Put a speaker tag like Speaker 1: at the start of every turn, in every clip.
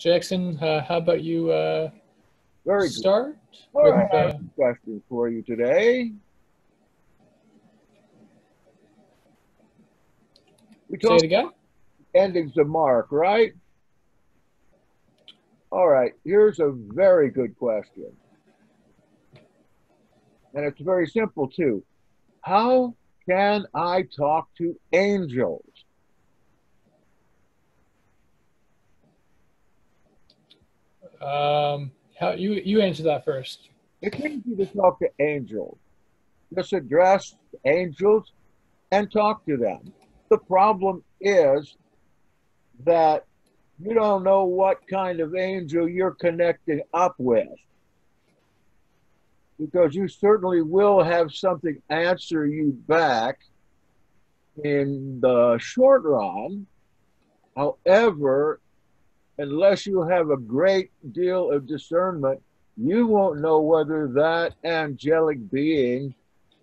Speaker 1: Jackson, uh, how about you uh,
Speaker 2: Very good.
Speaker 1: start?
Speaker 2: All
Speaker 1: with,
Speaker 2: right, I
Speaker 1: uh,
Speaker 2: have a question for you today. We
Speaker 1: say it again.
Speaker 2: endings of Mark, right? All right, here's a very good question. And it's very simple too. How can I talk to angels?
Speaker 1: Um, how you you answer that first.
Speaker 2: It's easy to talk to angels. Just address angels and talk to them. The problem is that you don't know what kind of angel you're connecting up with. Because you certainly will have something answer you back in the short run. However, unless you have a great deal of discernment, you won't know whether that angelic being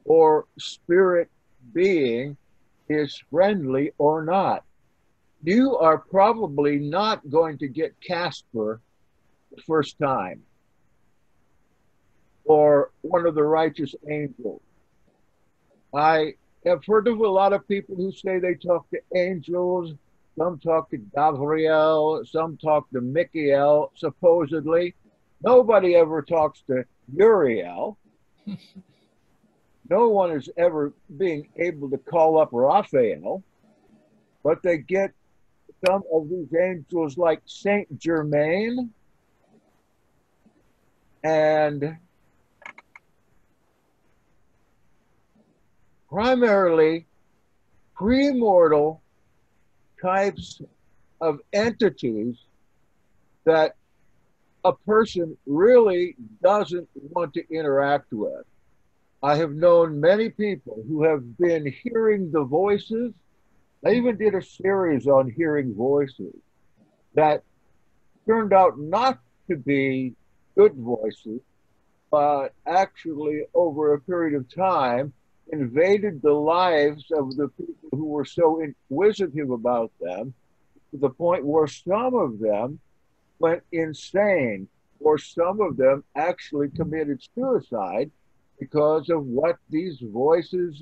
Speaker 2: or spirit being is friendly or not. You are probably not going to get Casper the first time or one of the righteous angels. I have heard of a lot of people who say they talk to angels, some talk to Gabriel, some talk to Michael, supposedly. Nobody ever talks to Uriel. no one is ever being able to call up Raphael, but they get some of these angels like Saint Germain and primarily premortal types of entities that a person really doesn't want to interact with. I have known many people who have been hearing the voices. I even did a series on hearing voices that turned out not to be good voices, but actually, over a period of time, invaded the lives of the people who were so inquisitive about them to the point where some of them went insane, or some of them actually committed suicide because of what these voices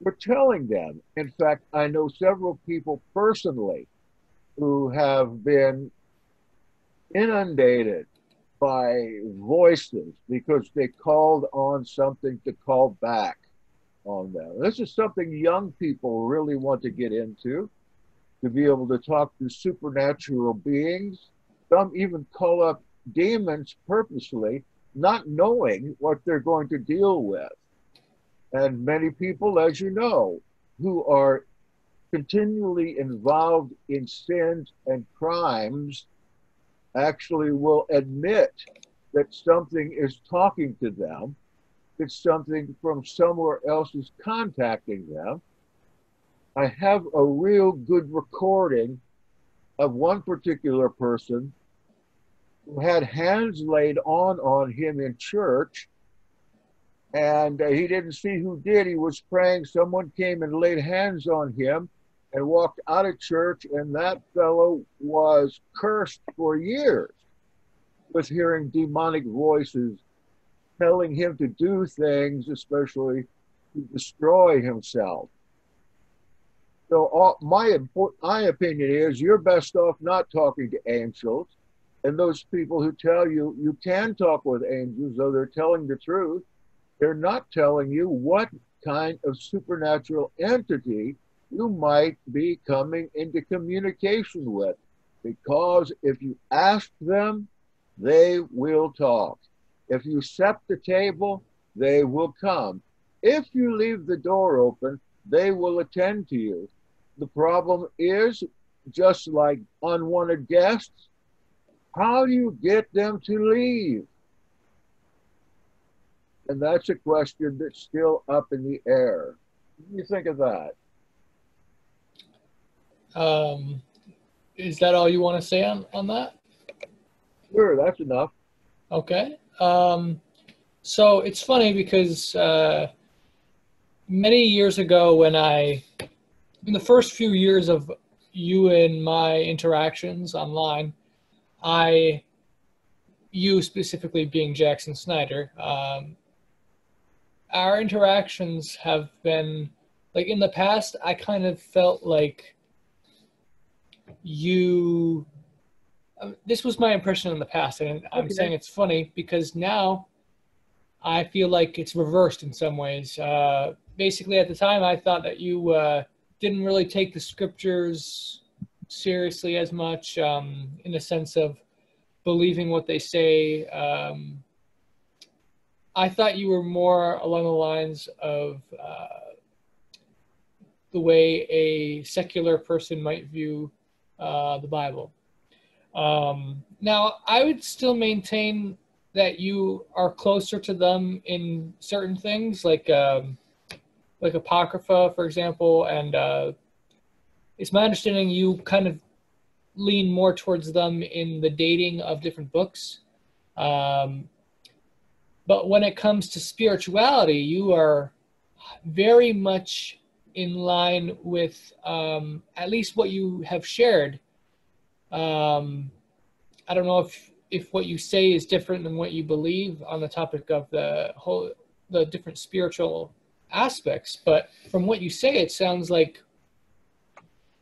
Speaker 2: were telling them. In fact, I know several people personally who have been inundated by voices because they called on something to call back on them. This is something young people really want to get into to be able to talk to supernatural beings. Some even call up demons purposely, not knowing what they're going to deal with. And many people, as you know, who are continually involved in sins and crimes actually will admit that something is talking to them, that something from somewhere else is contacting them. I have a real good recording of one particular person who had hands laid on on him in church and uh, he didn't see who did he was praying someone came and laid hands on him and walked out of church and that fellow was cursed for years with hearing demonic voices telling him to do things especially to destroy himself so all, my my opinion is you're best off not talking to angels and those people who tell you you can talk with angels though they're telling the truth they're not telling you what kind of supernatural entity you might be coming into communication with. Because if you ask them, they will talk. If you set the table, they will come. If you leave the door open, they will attend to you. The problem is, just like unwanted guests, how do you get them to leave? And that's a question that's still up in the air. What do you think of that?
Speaker 1: Um, is that all you want to say on, on that?
Speaker 2: Sure, that's enough.
Speaker 1: Okay. Um, so it's funny because uh, many years ago, when I, in the first few years of you and my interactions online, I, you specifically being Jackson Snyder, um, our interactions have been like in the past. I kind of felt like you. Um, this was my impression in the past, and I'm
Speaker 2: Okay.
Speaker 1: saying it's funny because now I feel like it's reversed in some ways. Uh, basically, at the time, I thought that you uh, didn't really take the scriptures seriously as much, um, in the sense of believing what they say. Um, I thought you were more along the lines of uh, the way a secular person might view uh, the Bible. Um, now, I would still maintain that you are closer to them in certain things, like um, like apocrypha, for example, and uh, it's my understanding you kind of lean more towards them in the dating of different books. Um, but when it comes to spirituality, you are very much in line with um, at least what you have shared. Um, I don't know if if what you say is different than what you believe on the topic of the whole the different spiritual aspects, but from what you say, it sounds like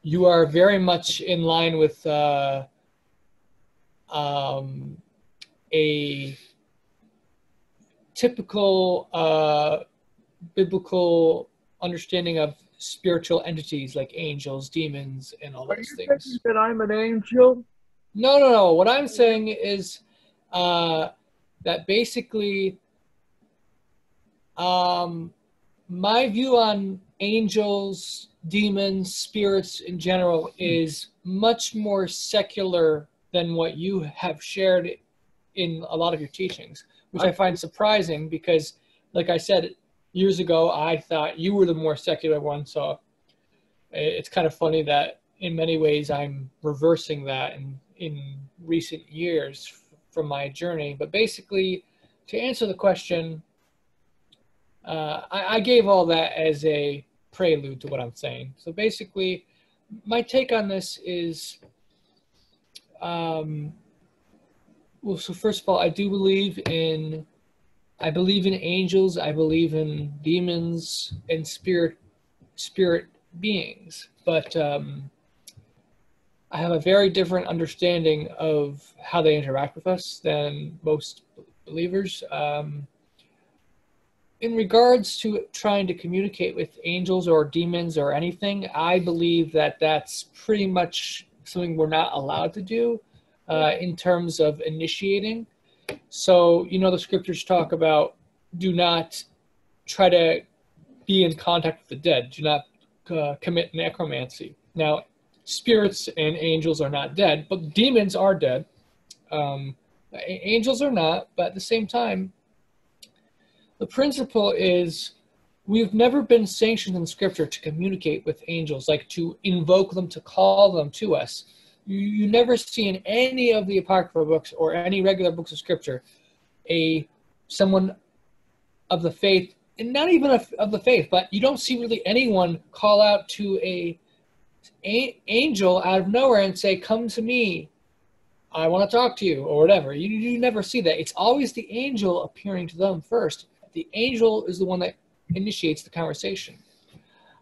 Speaker 1: you are very much in line with uh, um, a typical uh, biblical understanding of spiritual entities like angels, demons, and all
Speaker 2: Are
Speaker 1: those
Speaker 2: you
Speaker 1: things.
Speaker 2: that I'm an angel?
Speaker 1: No, no, no. What I'm saying is uh, that basically, um, my view on angels, demons, spirits in general is much more secular than what you have shared in a lot of your teachings, which I find surprising because, like I said years ago, I thought you were the more secular one. So it's kind of funny that in many ways I'm reversing that in, in recent years from my journey. But basically, to answer the question, uh, I, I gave all that as a prelude to what I'm saying. So basically, my take on this is um, well, so first of all, I do believe in I believe in angels, I believe in demons and spirit spirit beings, but um, I have a very different understanding of how they interact with us than most believers. Um, in regards to trying to communicate with angels or demons or anything, I believe that that's pretty much something we're not allowed to do uh, in terms of initiating. So, you know, the scriptures talk about do not try to be in contact with the dead, do not uh, commit necromancy. Now, spirits and angels are not dead, but demons are dead. Um, angels are not, but at the same time, the principle is we've never been sanctioned in scripture to communicate with angels, like to invoke them, to call them to us. You, you never see in any of the apocryphal books or any regular books of scripture a someone of the faith, and not even of, of the faith, but you don't see really anyone call out to a, a angel out of nowhere and say, "Come to me, I want to talk to you," or whatever. You you never see that. It's always the angel appearing to them first. The angel is the one that initiates the conversation.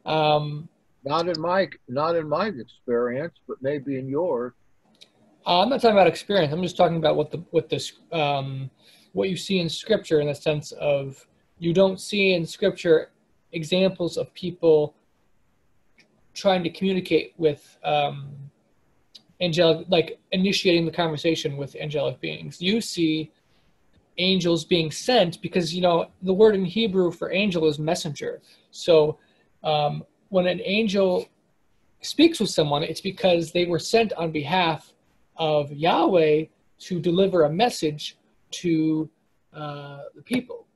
Speaker 1: Um,
Speaker 2: Not in my not in my experience, but maybe in yours.
Speaker 1: Uh, I'm not talking about experience. I'm just talking about what the what this um, what you see in scripture in the sense of you don't see in scripture examples of people trying to communicate with um, angelic, like initiating the conversation with angelic beings. You see angels being sent because you know the word in Hebrew for angel is messenger. So um, when an angel speaks with someone, it's because they were sent on behalf of Yahweh to deliver a message to uh, the people.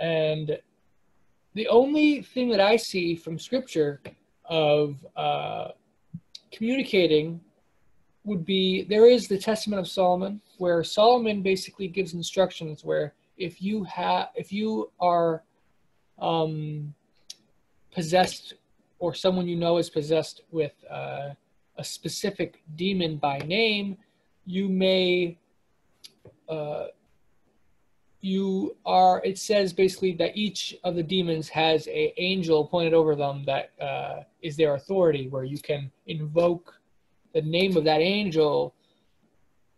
Speaker 1: And the only thing that I see from scripture of uh, communicating would be there is the Testament of Solomon, where Solomon basically gives instructions where if you have if you are um, possessed or someone you know is possessed with uh, a specific demon by name, you may uh, you are it says basically that each of the demons has a angel pointed over them that uh, is their authority where you can invoke the name of that angel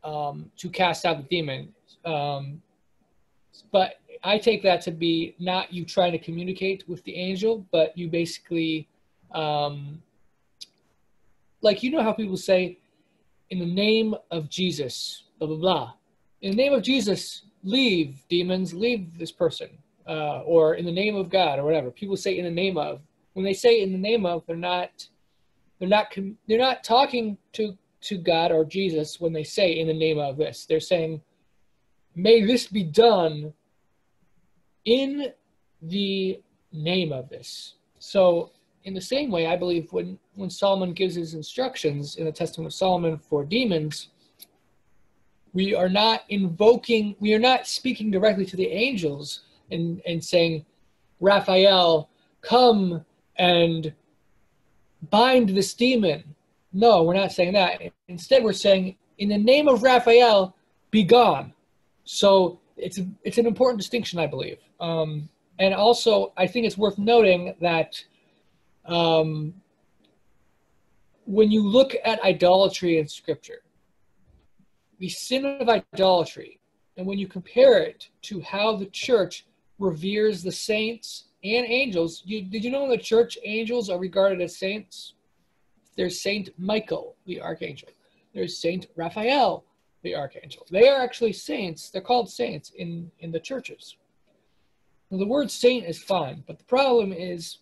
Speaker 1: um, to cast out the demon. Um, but i take that to be not you trying to communicate with the angel but you basically um, like you know how people say in the name of jesus blah blah blah. In the name of jesus leave demons leave this person uh, or in the name of god or whatever. People say in the name of. When they say in the name of they're not they're not they're not talking to to god or jesus when they say in the name of this. They're saying may this be done in the name of this. So in the same way i believe when when solomon gives his instructions in the testament of solomon for demons we are not invoking we are not speaking directly to the angels and and saying raphael come and bind this demon. No we're not saying that. Instead we're saying in the name of raphael be gone. So it's it's an important distinction i believe. Um, and also i think it's worth noting that um, when you look at idolatry in scripture the sin of idolatry, and when you compare it to how the church reveres the saints and angels, you, did you know the church angels are regarded as saints? There's Saint Michael, the archangel. There's Saint Raphael, the archangel. They are actually saints. They're called saints in, in the churches. Now, the word saint is fine, but the problem is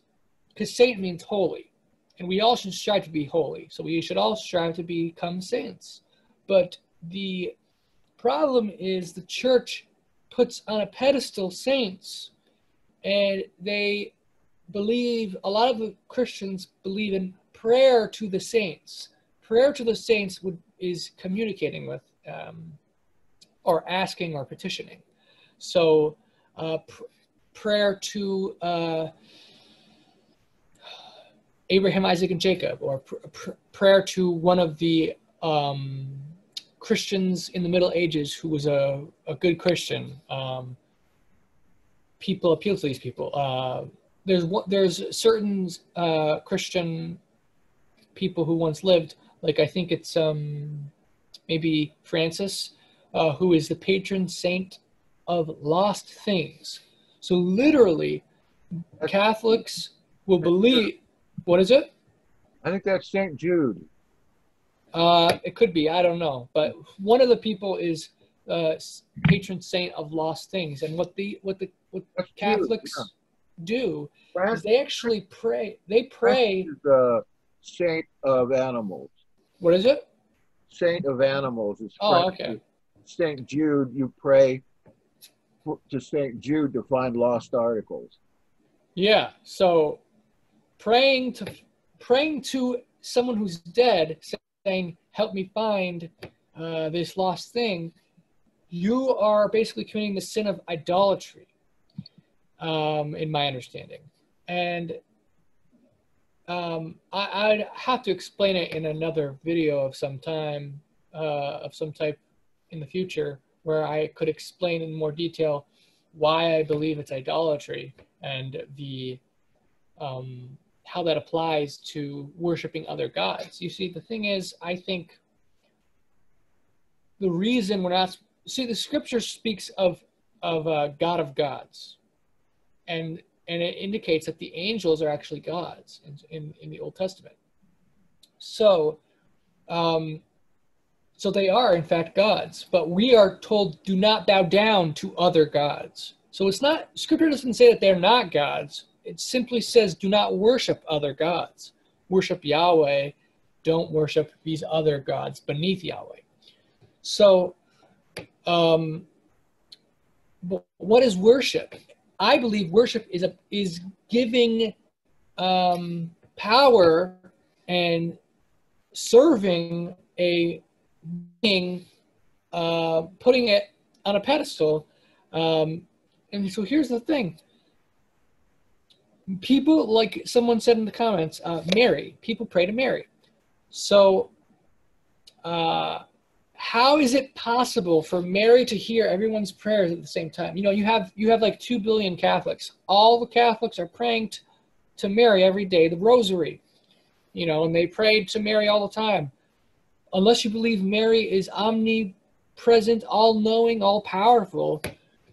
Speaker 1: because saint means holy, and we all should strive to be holy. So we should all strive to become saints. But the problem is the church puts on a pedestal saints and they believe a lot of the christians believe in prayer to the saints prayer to the saints would is communicating with um, or asking or petitioning so uh, pr- prayer to uh, abraham isaac and jacob or pr- pr- prayer to one of the um, Christians in the Middle Ages who was a, a good Christian. Um, people appeal to these people. Uh, there's there's certain uh, Christian people who once lived, like I think it's um, maybe Francis, uh, who is the patron saint of lost things. So literally, Catholics will believe. What is it?
Speaker 2: I think that's Saint Jude.
Speaker 1: Uh, it could be. I don't know. But one of the people is uh, patron saint of lost things, and what the what the what That's Catholics yeah. do is they actually pray. They pray.
Speaker 2: The saint of animals.
Speaker 1: What is it?
Speaker 2: Saint of animals. It's
Speaker 1: oh, okay.
Speaker 2: Saint Jude. You pray to Saint Jude to find lost articles.
Speaker 1: Yeah. So praying to praying to someone who's dead saying, help me find uh, this lost thing, you are basically committing the sin of idolatry, um, in my understanding. And um, I, would have to explain it in another video of some time, uh, of some type in the future, where I could explain in more detail why I believe it's idolatry and the um, how that applies to worshiping other gods. You see, the thing is, I think the reason we're not see the scripture speaks of of God of gods, and and it indicates that the angels are actually gods in in, in the Old Testament. So, um, so they are in fact gods, but we are told do not bow down to other gods. So it's not scripture doesn't say that they're not gods it simply says do not worship other gods. Worship Yahweh, don't worship these other gods beneath Yahweh. So, um, what is worship? I believe worship is a is giving um, power and serving a being, uh, putting it on a pedestal. Um, and so here's the thing: people like someone said in the comments uh, mary people pray to mary so uh, how is it possible for Mary to hear everyone's prayers at the same time? You know, you have you have like two billion Catholics. All the Catholics are praying t- to Mary every day, the Rosary. You know, and they prayed to Mary all the time. Unless you believe Mary is omnipresent, all-knowing, all-powerful,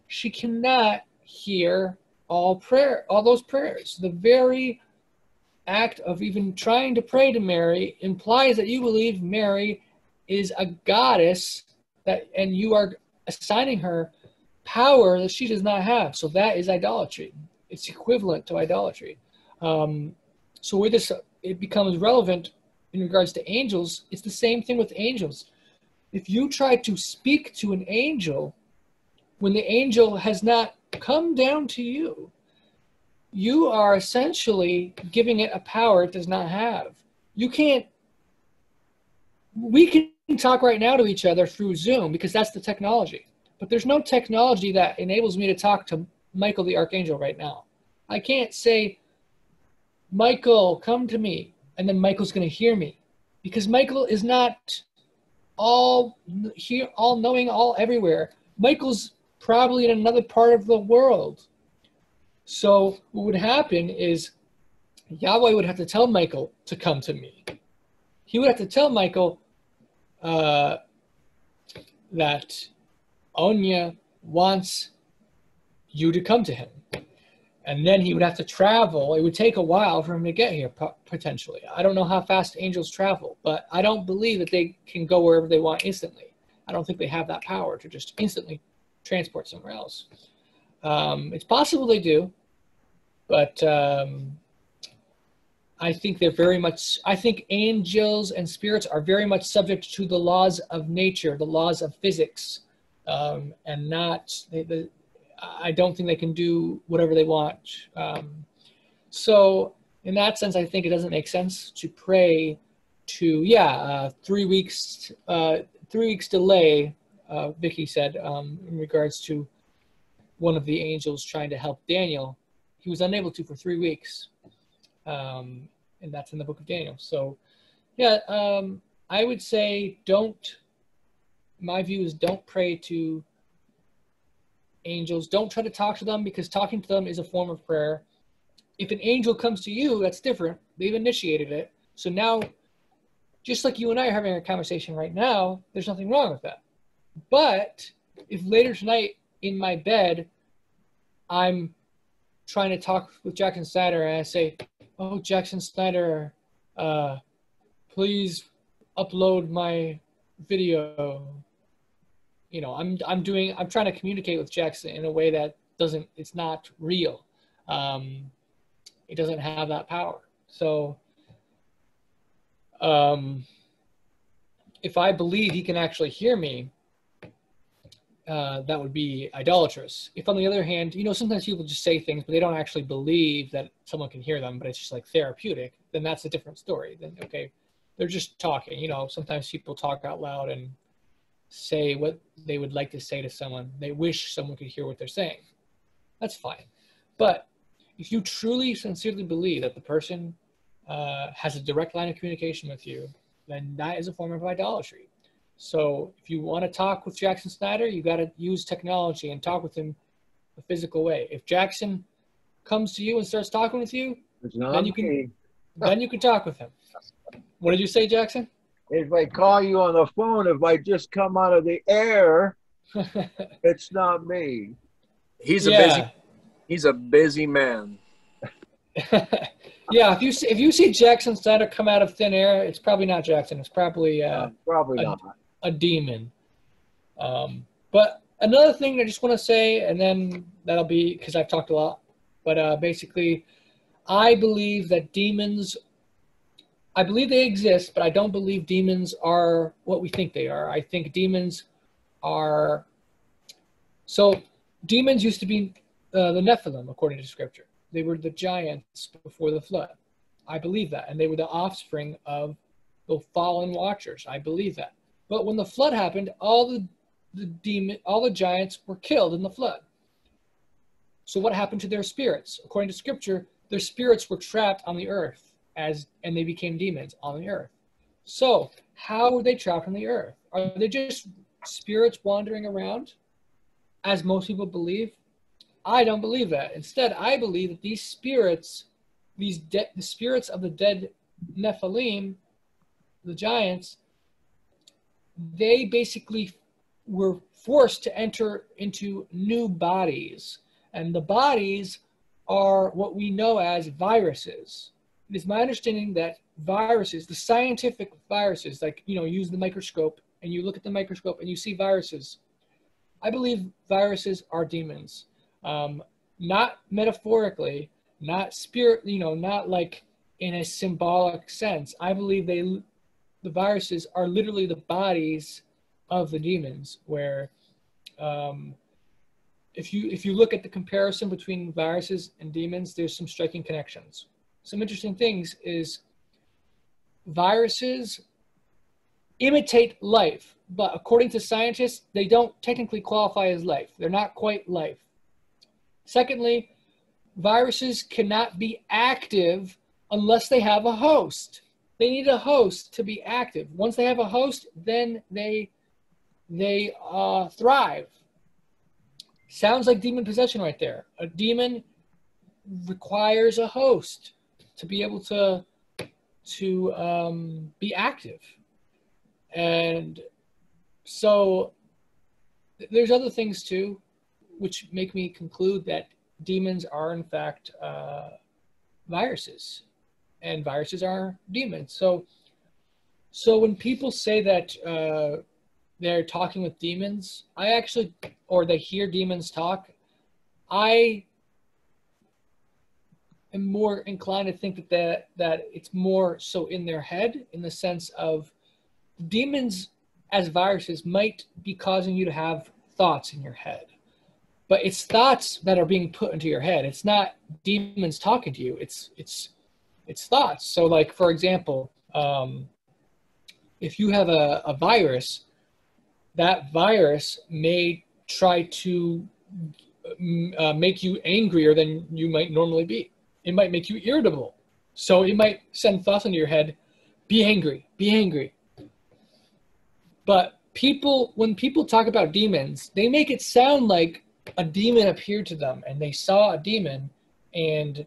Speaker 1: she cannot hear all prayer, all those prayers. The very act of even trying to pray to Mary implies that you believe Mary is a goddess that and you are assigning her power that she does not have. So that is idolatry. It's equivalent to idolatry. Um, so where this it becomes relevant in regards to angels, it's the same thing with angels. If you try to speak to an angel when the angel has not come down to you, you are essentially giving it a power it does not have. You can't. We can talk right now to each other through Zoom because that's the technology. But there's no technology that enables me to talk to Michael the Archangel right now. I can't say, Michael, come to me, and then Michael's going to hear me because Michael is not all here, all knowing, all everywhere. Michael's probably in another part of the world. So what would happen is Yahweh would have to tell Michael to come to me. He would have to tell Michael uh, that Onya wants you to come to him. And then he would have to travel. It would take a while for him to get here, potentially. I don't know how fast angels travel, but I don't believe that they can go wherever they want instantly. I don't think they have that power to just instantly transport somewhere else. Um, it's possible they do, but um, I think they're very much, I think angels and spirits are very much subject to the laws of nature, the laws of physics, um, and not, they, the, I don't think they can do whatever they want. Um, so, in that sense, I think it doesn't make sense to pray to, yeah, uh, three weeks, uh, three weeks delay, uh, Vicky said, um, in regards to one of the angels trying to help Daniel he was unable to for three weeks. Um, and that's in the book of Daniel. So, yeah, um, I would say don't, my view is don't pray to angels. Don't try to talk to them because talking to them is a form of prayer. If an angel comes to you, that's different. They've initiated it. So now, just like you and I are having a conversation right now, there's nothing wrong with that. But if later tonight in my bed, I'm trying to talk with Jackson Snyder and I say, "Oh, Jackson Snyder, uh, please upload my video." You know, I'm I'm doing I'm trying to communicate with Jackson in a way that doesn't it's not real. Um, it doesn't have that power. So, um, if I believe he can actually hear me, uh, that would be idolatrous. If on the other hand, you know, sometimes people just say things, but they don't actually believe that someone can hear them, but it's just like therapeutic, then that's a different story. Then, okay, they're just talking. You know, sometimes people talk out loud and say what they would like to say to someone. They wish someone could hear what they're saying. That's fine. But if you truly, sincerely believe that the person uh, has a direct line of communication with you, then that is a form of idolatry. So if you want to talk with Jackson Snyder, you got to use technology and talk with him a physical way. If Jackson comes to you and starts talking with you, then you can then you can talk with him. What did you say, Jackson?
Speaker 2: If I call you on the phone, if I just come out of the air, it's not me.
Speaker 3: He's a busy he's a busy man.
Speaker 1: yeah, if you see, if you see Jackson Snyder come out of thin air, it's probably not Jackson. It's probably uh,
Speaker 2: probably
Speaker 1: a,
Speaker 2: not
Speaker 1: a demon. Um, but another thing I just want to say, and then that'll be because I've talked a lot, but uh, basically, I believe that demons, I believe they exist, but I don't believe demons are what we think they are. I think demons are, so demons used to be uh, the Nephilim, according to scripture. They were the giants before the flood. I believe that. And they were the offspring of the fallen watchers. I believe that. But when the flood happened, all the, the demon, all the giants were killed in the flood. So what happened to their spirits? According to scripture, their spirits were trapped on the earth as and they became demons on the earth. So how are they trapped on the earth? Are they just spirits wandering around, as most people believe? I don't believe that. Instead, I believe that these spirits, these de- the spirits of the dead Nephilim, the giants, they basically were forced to enter into new bodies. And the bodies are what we know as viruses. It is my understanding that viruses, the scientific viruses, like, you know, use the microscope and you look at the microscope and you see viruses. I believe viruses are demons. Um, not metaphorically, not spirit, you know, not like in a symbolic sense. I believe they, the viruses are literally the bodies of the demons, where um, if you if you look at the comparison between viruses and demons, there's some striking connections. Some interesting things is viruses imitate life, but according to scientists, they don't technically qualify as life. They're not quite life. Secondly, viruses cannot be active unless they have a host. They need a host to be active. Once they have a host, then they they uh, thrive. Sounds like demon possession right there. A demon requires a host to be able to to um, be active, and so there's other things too, which make me conclude that demons are in fact uh, viruses, and viruses are demons. So, so when people say that uh, they're talking with demons, I actually, or they hear demons talk, I am more inclined to think that that, that it's more so in their head in the sense of demons as viruses might be causing you to have thoughts in your head. But it's thoughts that are being put into your head. It's not demons talking to you. It's it's it's thoughts. So like for example, um, if you have a, a virus that virus may try to uh, make you angrier than you might normally be. It might make you irritable. So it might send thoughts into your head be angry, be angry. But people, when people talk about demons, they make it sound like a demon appeared to them and they saw a demon and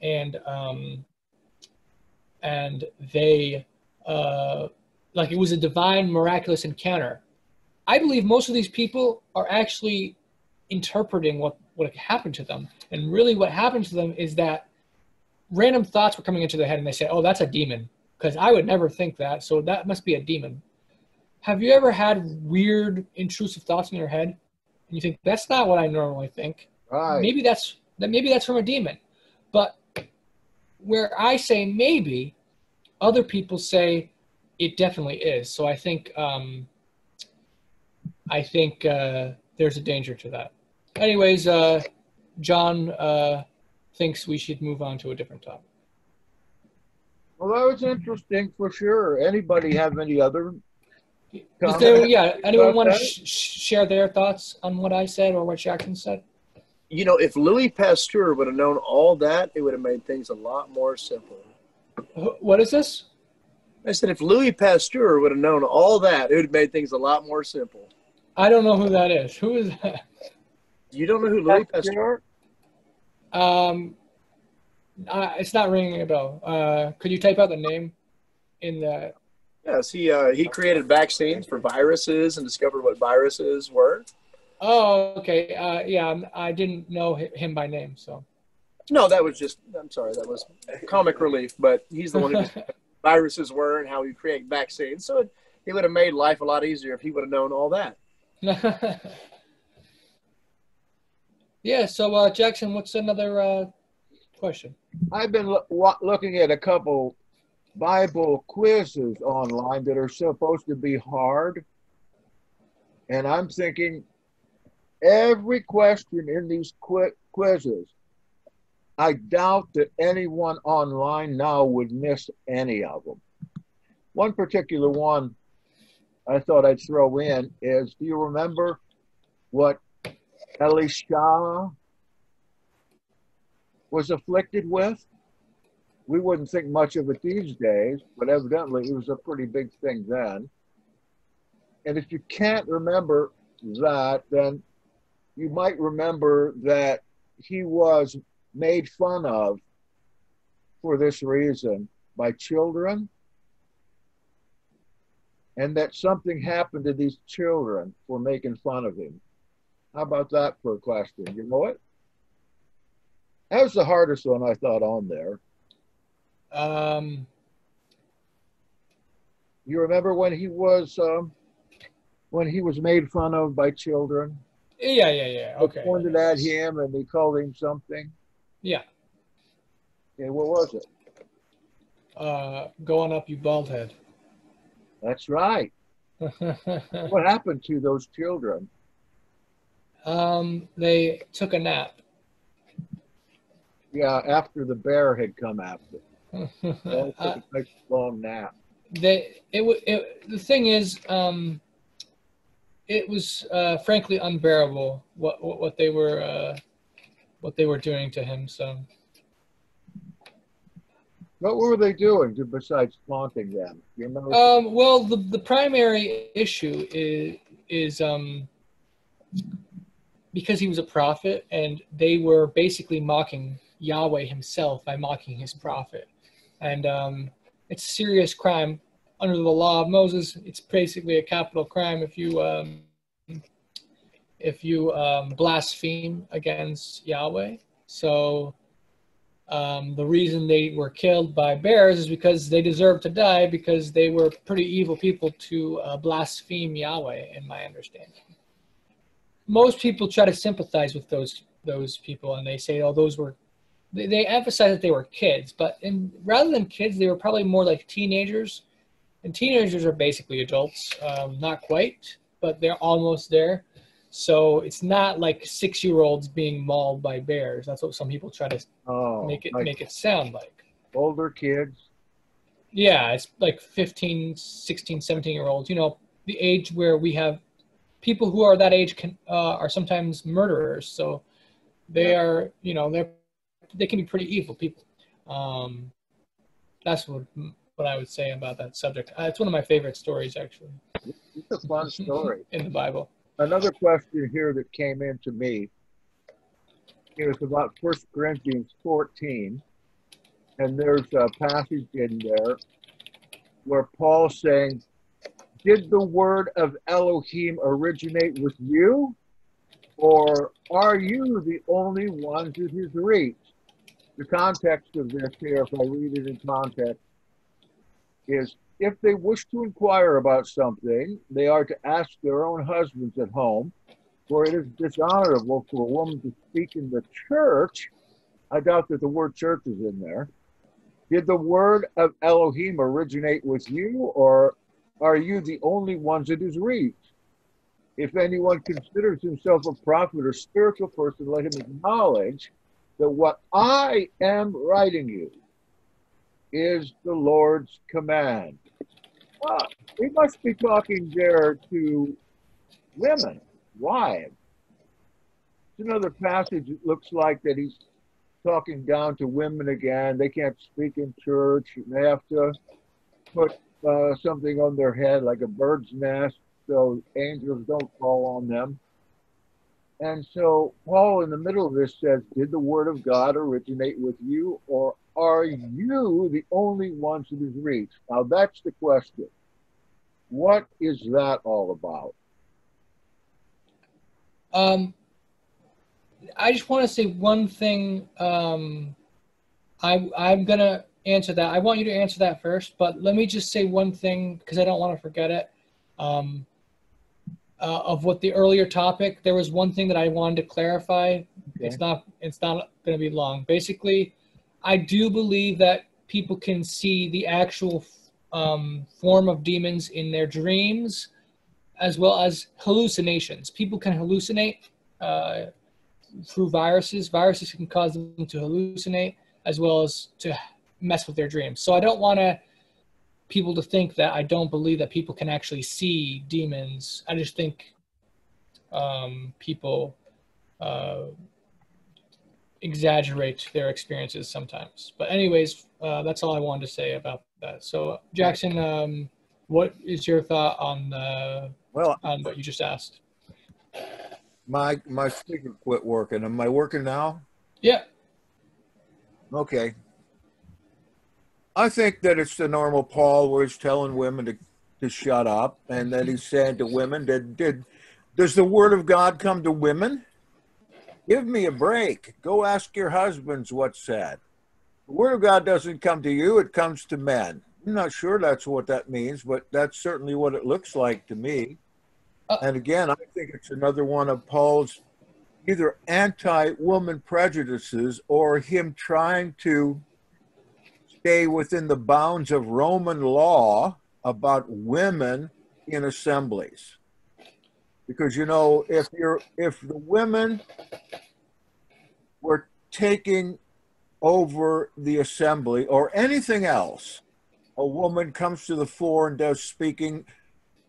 Speaker 1: and um and they uh like it was a divine miraculous encounter I believe most of these people are actually interpreting what, what happened to them. And really what happened to them is that random thoughts were coming into their head and they say, oh, that's a demon. Because I would never think that. So that must be a demon. Have you ever had weird, intrusive thoughts in your head? And you think, that's not what I normally think.
Speaker 2: Right.
Speaker 1: Maybe that's that maybe that's from a demon. But where I say maybe, other people say it definitely is. So I think um, I think uh, there's a danger to that. Anyways, uh, John uh, thinks we should move on to a different topic.
Speaker 2: Well, that was interesting for sure. Anybody have any other?
Speaker 1: There, yeah, anyone want to sh- share their thoughts on what I said or what Jackson said?
Speaker 3: You know, if Louis Pasteur would have known all that, it would have made things a lot more simple.
Speaker 1: What is this?
Speaker 3: I said, if Louis Pasteur would have known all that, it would have made things a lot more simple.
Speaker 1: I don't know who that is. Who is that?
Speaker 3: You don't know who Louis Pasteur?
Speaker 1: Um, uh, it's not ringing a bell. Uh, could you type out the name in the?
Speaker 3: Yes, he uh, he created vaccines for viruses and discovered what viruses were.
Speaker 1: Oh, okay. Uh, yeah, I didn't know him by name, so.
Speaker 3: No, that was just. I'm sorry, that was comic relief. But he's the one who viruses were and how he create vaccines. So it, it would have made life a lot easier if he would have known all that.
Speaker 1: yeah. So, uh, Jackson, what's another uh, question?
Speaker 2: I've been lo- looking at a couple Bible quizzes online that are supposed to be hard, and I'm thinking every question in these qu- quizzes. I doubt that anyone online now would miss any of them. One particular one I thought I'd throw in is do you remember what Elisha was afflicted with? we wouldn't think much of it these days, but evidently it was a pretty big thing then. And if you can't remember that, then you might remember that he was made fun of for this reason by children, and that something happened to these children for making fun of him. How about that for a question? You know it? That was the hardest one I thought on there.
Speaker 1: Um,
Speaker 2: You remember when he was um, when he was made fun of by children?
Speaker 1: Yeah, yeah, yeah.
Speaker 2: They
Speaker 1: Okay.
Speaker 2: pointed at him and they called him something.
Speaker 1: Yeah.
Speaker 2: Okay, what was it?
Speaker 1: Uh, going up, you bald head.
Speaker 2: That's right. What happened to those children?
Speaker 1: um, they took a nap.
Speaker 2: Yeah, after the bear had come after. They
Speaker 1: Uh,
Speaker 2: a nice long nap.
Speaker 1: they it, it the thing is um it was uh frankly unbearable what what, what they were uh what they were doing to him so.
Speaker 2: What were they doing besides taunting them? You
Speaker 1: um well the the primary issue is is um because he was a prophet and they were basically mocking Yahweh himself by mocking his prophet. And um it's a serious crime under the law of Moses. It's basically a capital crime if you um, if you um, blaspheme against Yahweh. So um, the reason they were killed by bears is because they deserved to die because they were pretty evil people to uh, blaspheme Yahweh, in my understanding. Most people try to sympathize with those those people, and they say, "Oh, those were." They, they emphasize that they were kids, but in, rather than kids, they were probably more like teenagers. And teenagers are basically adults, um, not quite, but they're almost there. So it's not like six-year-olds being mauled by bears. That's what some people try to
Speaker 2: oh,
Speaker 1: make it
Speaker 2: like
Speaker 1: make it sound like.
Speaker 2: older kids.
Speaker 1: Yeah, it's like 15, 16, 17 year olds. You know, the age where we have people who are that age can uh, are sometimes murderers. So they are, you know, they're they can be pretty evil people. Um, that's what what I would say about that subject. Uh, it's one of my favorite stories, actually,
Speaker 2: It's a fun story.
Speaker 1: in the Bible.
Speaker 2: Another question here that came in to me is about First Corinthians 14, and there's a passage in there where Paul's saying, "Did the word of Elohim originate with you, or are you the only ones it has reached?" The context of this here, if I read it in context, is if they wish to inquire about something, they are to ask their own husbands at home, for it is dishonorable for a woman to speak in the church. I doubt that the word church is in there. Did the word of Elohim originate with you, or are you the only ones it has reached? If anyone considers himself a prophet or spiritual person, let him acknowledge that what I am writing you is the Lord's command. Well, we must be talking there to women, wives. It's another passage. It looks like that he's talking down to women again. They can't speak in church. They have to put uh, something on their head like a bird's nest so angels don't fall on them. And so Paul in the middle of this says, Did the word of God originate with you, or are you the only ones it has reached? Now that's the question. What is that all about?
Speaker 1: Um, I just want to say one thing. Um, I, I'm going to answer that. I want you to answer that first, but let me just say one thing because I don't want to forget it. Um, uh, of what the earlier topic, there was one thing that I wanted to clarify. It's not. It's not going to be long. Basically, I do believe that people can see the actual um, form of demons in their dreams, as well as hallucinations. People can hallucinate uh, through viruses. Viruses can cause them to hallucinate, as well as to mess with their dreams. So I don't want to people to think that I don't believe that people can actually see demons. I just think um, people uh, exaggerate their experiences sometimes. But anyways, uh, that's all I wanted to say about that. So Jackson, um, what is your thought on the
Speaker 2: Well,
Speaker 1: on what you just asked?
Speaker 2: my my speaker quit working. Am I working now?
Speaker 1: Yeah.
Speaker 2: Okay. I think that it's the normal Paul where he's telling women to, to shut up and that he's saying to women that did does the word of God come to women? Give me a break. Go ask your husbands what's said. The word of God doesn't come to you, it comes to men. I'm not sure that's what that means, but that's certainly what it looks like to me.
Speaker 1: Uh,
Speaker 2: and again, I think it's another one of Paul's either anti-woman prejudices or him trying to stay within the bounds of Roman law about women in assemblies. Because you know, if you're if the women were taking over the assembly or anything else, a woman comes to the fore and does speaking,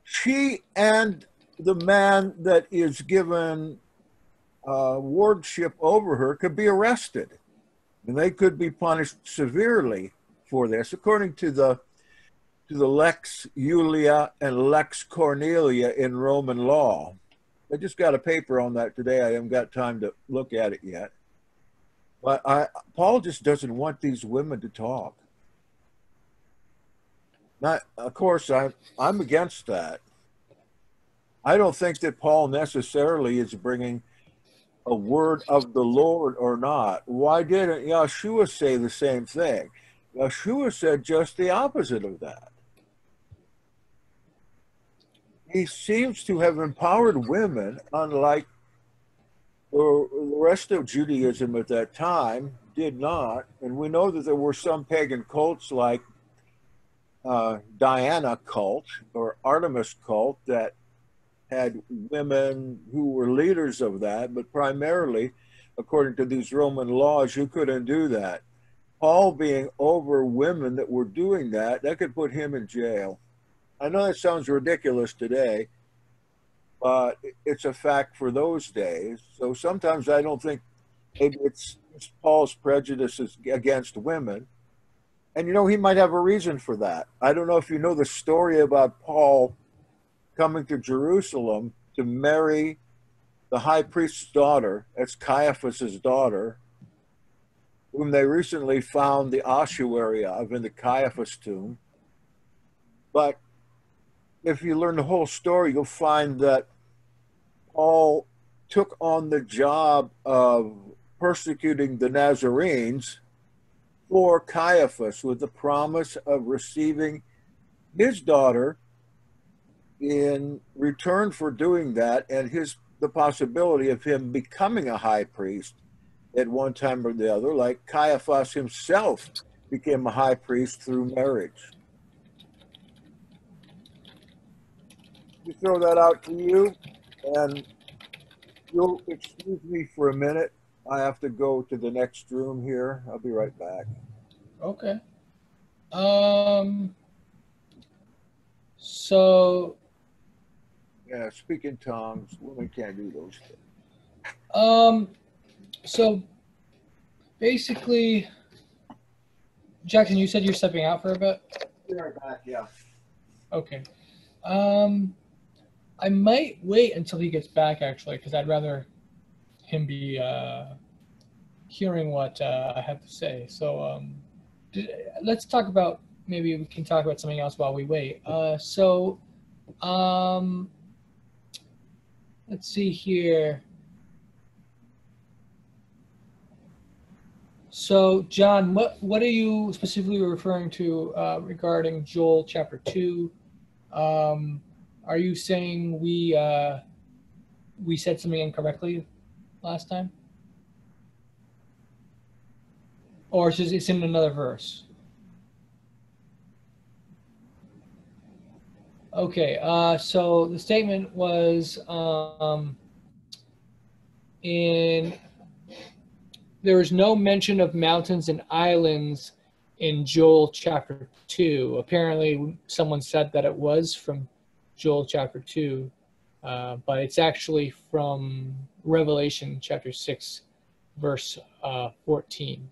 Speaker 2: she and the man that is given uh, wardship over her could be arrested. And they could be punished severely for this according to the to the lex julia and lex cornelia in roman law i just got a paper on that today i haven't got time to look at it yet but I, paul just doesn't want these women to talk not of course i i'm against that i don't think that paul necessarily is bringing a word of the Lord or not. Why didn't Yeshua say the same thing? Yeshua said just the opposite of that. He seems to have empowered women, unlike the rest of Judaism at that time did not. And we know that there were some pagan cults like uh, Diana cult or Artemis cult that had women who were leaders of that, but primarily, according to these Roman laws, you couldn't do that. Paul being over women that were doing that, that could put him in jail. I know that sounds ridiculous today, but it's a fact for those days. So sometimes I don't think maybe it's, Paul's prejudices against women. And you know, he might have a reason for that. I don't know if you know the story about Paul coming to Jerusalem to marry the high priest's daughter, that's Caiaphas's daughter, whom they recently found the ossuary of in the Caiaphas tomb. But if you learn the whole story, you'll find that Paul took on the job of persecuting the Nazarenes for Caiaphas with the promise of receiving his daughter in return for doing that and his the possibility of him becoming a high priest at one time or the other, like Caiaphas himself became a high priest through marriage. You throw that out to you, and you'll excuse me for a minute. I have to go to the next room here. I'll be right back.
Speaker 1: Okay. Um. So
Speaker 2: Yeah, speaking tongues. Women can't do those things.
Speaker 1: Um, so basically, Jackson, you said you're stepping out for a bit.
Speaker 2: Be right back. Yeah.
Speaker 1: Okay. Um, I might wait until he gets back actually, because I'd rather him be uh, hearing what uh, I have to say. So um, d- let's talk about maybe we can talk about something else while we wait. Uh, so um, let's see here. So, John, what what are you specifically referring to uh, regarding Joel chapter two? Um, are you saying we uh, we said something incorrectly last time, or is it- it's in another verse? Okay, uh, so the statement was um, in there is no mention of mountains and islands in Joel chapter 2. Apparently, someone said that it was from Joel chapter 2, uh, but it's actually from Revelation chapter 6, verse uh, 14.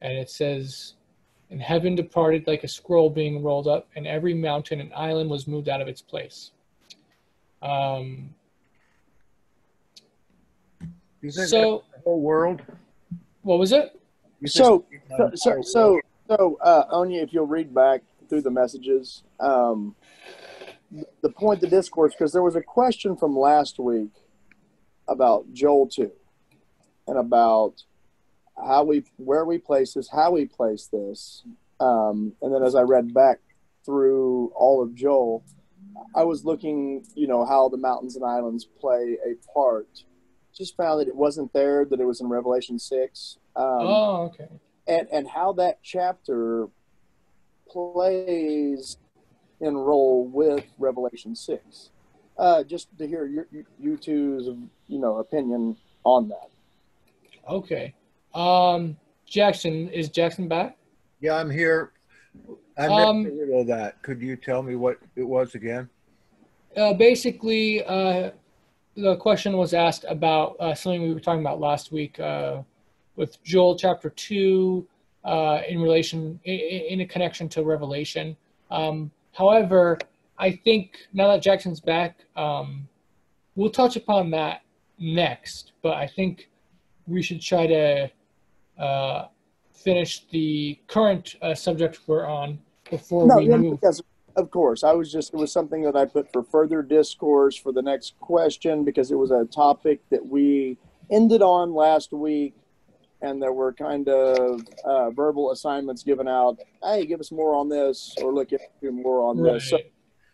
Speaker 1: And it says, And heaven departed like a scroll being rolled up, and every mountain and island was moved out of its place. Um,
Speaker 2: You think
Speaker 1: so,
Speaker 2: the whole world?
Speaker 1: what was it?
Speaker 3: So, so, so, so, so uh, Onya, if you'll read back through the messages, um, the point, the discourse, because there was a question from last week about Joel 2 and about how we, where we place this, how we place this. Um, and then as I read back through all of Joel, I was looking, you know, how the mountains and islands play a part. Just found that it wasn't there, that it was in Revelation 6. Um,
Speaker 1: oh, okay.
Speaker 3: and and how that chapter plays in role with Revelation six. Uh, just to hear your you two's you know opinion on that.
Speaker 1: Okay. Um, Jackson, is Jackson back?
Speaker 2: Yeah, I'm here. I missed
Speaker 1: Um,
Speaker 2: a little of that. Could you tell me what it was again?
Speaker 1: Uh, basically, uh, the question was asked about uh, something we were talking about last week uh, with Joel chapter 2 uh, in relation, in, in a connection to Revelation. Um, however, I think now that Jackson's back, um, we'll touch upon that next, but I think we should try to uh, finish the current uh, subject we're on before
Speaker 3: No,
Speaker 1: we
Speaker 3: yeah,
Speaker 1: move.
Speaker 3: because of course I was just it was something that I put for further discourse for the next question because it was a topic that we ended on last week. And there were kind of uh, verbal assignments given out. Hey, give us more on this, or look into more on this. So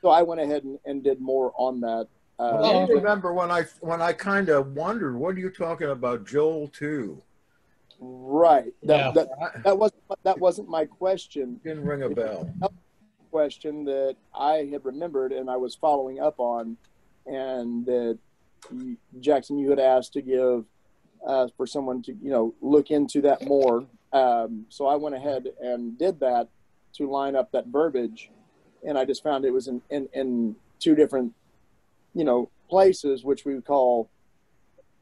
Speaker 3: So I went ahead and, and did more on that. Uh,
Speaker 2: Well, I remember when I when I kind of wondered, what are you talking about, Joel two.
Speaker 3: Right. That,
Speaker 1: Yeah.
Speaker 3: that,
Speaker 2: I
Speaker 3: that wasn't that wasn't my question.
Speaker 2: didn't ring a bell.
Speaker 3: Question that I had remembered and I was following up on, and that Jackson you had asked to give uh, for someone to you know look into that more. Um, so I went ahead and did that to line up that verbiage, and I just found it was in in, in two different you know places, which we would call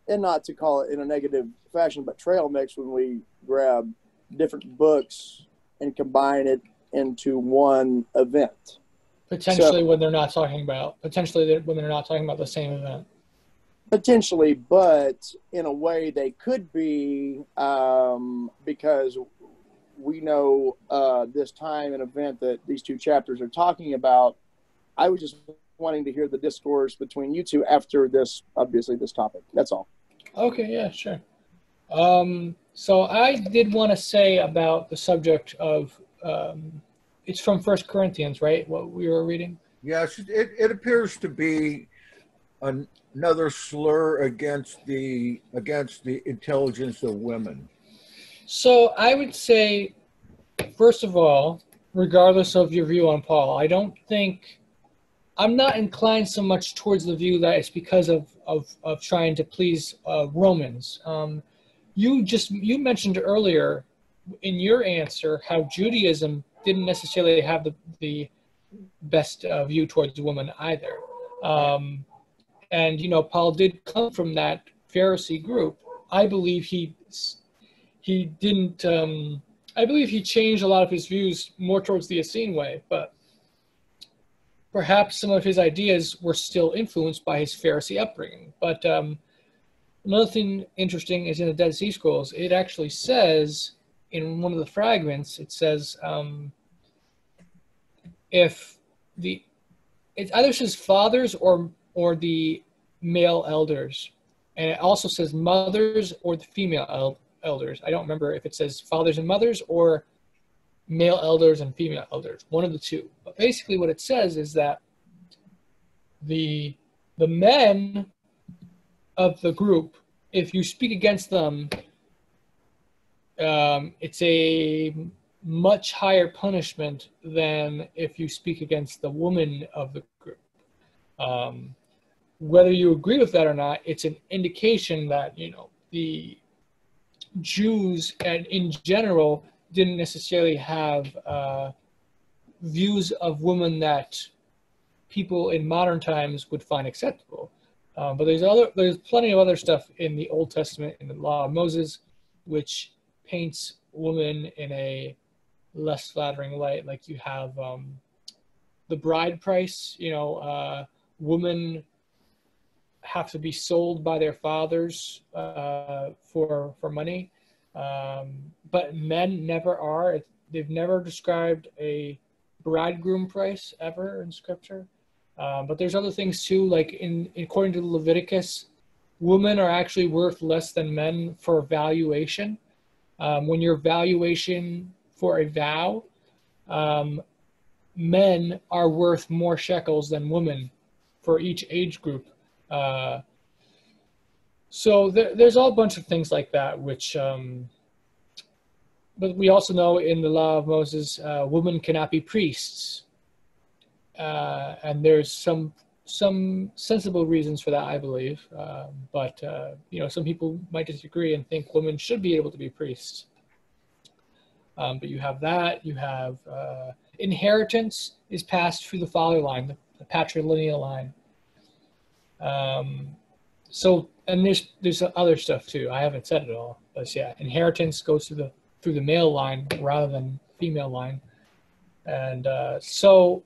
Speaker 3: and not to call it in a negative fashion, but trail mix when we grab different books and combine it into one event.
Speaker 1: Potentially when they're not talking about potentially when they're not talking about the same event.
Speaker 3: Potentially, but in a way they could be um, because we know uh, this time and event that these two chapters are talking about. I was just wanting to hear the discourse between you two after this, obviously, this topic. That's all.
Speaker 1: Okay, yeah, sure. Um, so I did want to say about the subject of um, it's from First Corinthians, right? What we were reading.
Speaker 2: Yes, it, it appears to be an, another slur against the against the intelligence of women.
Speaker 1: So I would say, first of all, regardless of your view on Paul, I don't think I'm not inclined so much towards the view that it's because of of, of trying to please uh, Romans. Um, you just you mentioned earlier in your answer how Judaism didn't necessarily have the the best uh, view towards women either. Um, and you know, Paul did come from that Pharisee group. I believe he he didn't. Um, I believe he changed a lot of his views more towards the Essene way, but perhaps some of his ideas were still influenced by his Pharisee upbringing. But um, another thing interesting is in the Dead Sea Scrolls, it actually says in one of the fragments, it says um, if the it either says fathers or or the male elders, and it also says mothers or the female el- elders. I don't remember if it says fathers and mothers or male elders and female elders, one of the two. But basically, what it says is that the the men of the group, if you speak against them, um, it's a much higher punishment than if you speak against the woman of the group. Um, whether you agree with that or not, it's an indication that you know the Jews and in general didn't necessarily have uh, views of women that people in modern times would find acceptable. Um, but there's other, there's plenty of other stuff in the Old Testament in the Law of Moses which paints women in a less flattering light. Like you have um, the bride price, you know, uh, women have to be sold by their fathers uh, for for money, um, but men never are. They've never described a bridegroom price ever in scripture. Um, but there's other things too, like in according to Leviticus, women are actually worth less than men for valuation. Um, when your valuation for a vow, um, men are worth more shekels than women for each age group. Uh, so there, there's all a bunch of things like that, which, um, but we also know in the law of Moses, uh, women cannot be priests. Uh, and there's some some sensible reasons for that, I believe. Uh, but uh, you know, some people might disagree and think women should be able to be priests. Um, but you have that. You have uh, inheritance is passed through the father line, the, the patrilineal line. Um, so, and there's there's other stuff too. I haven't said it all, but yeah, inheritance goes through the through the male line rather than female line, and uh, so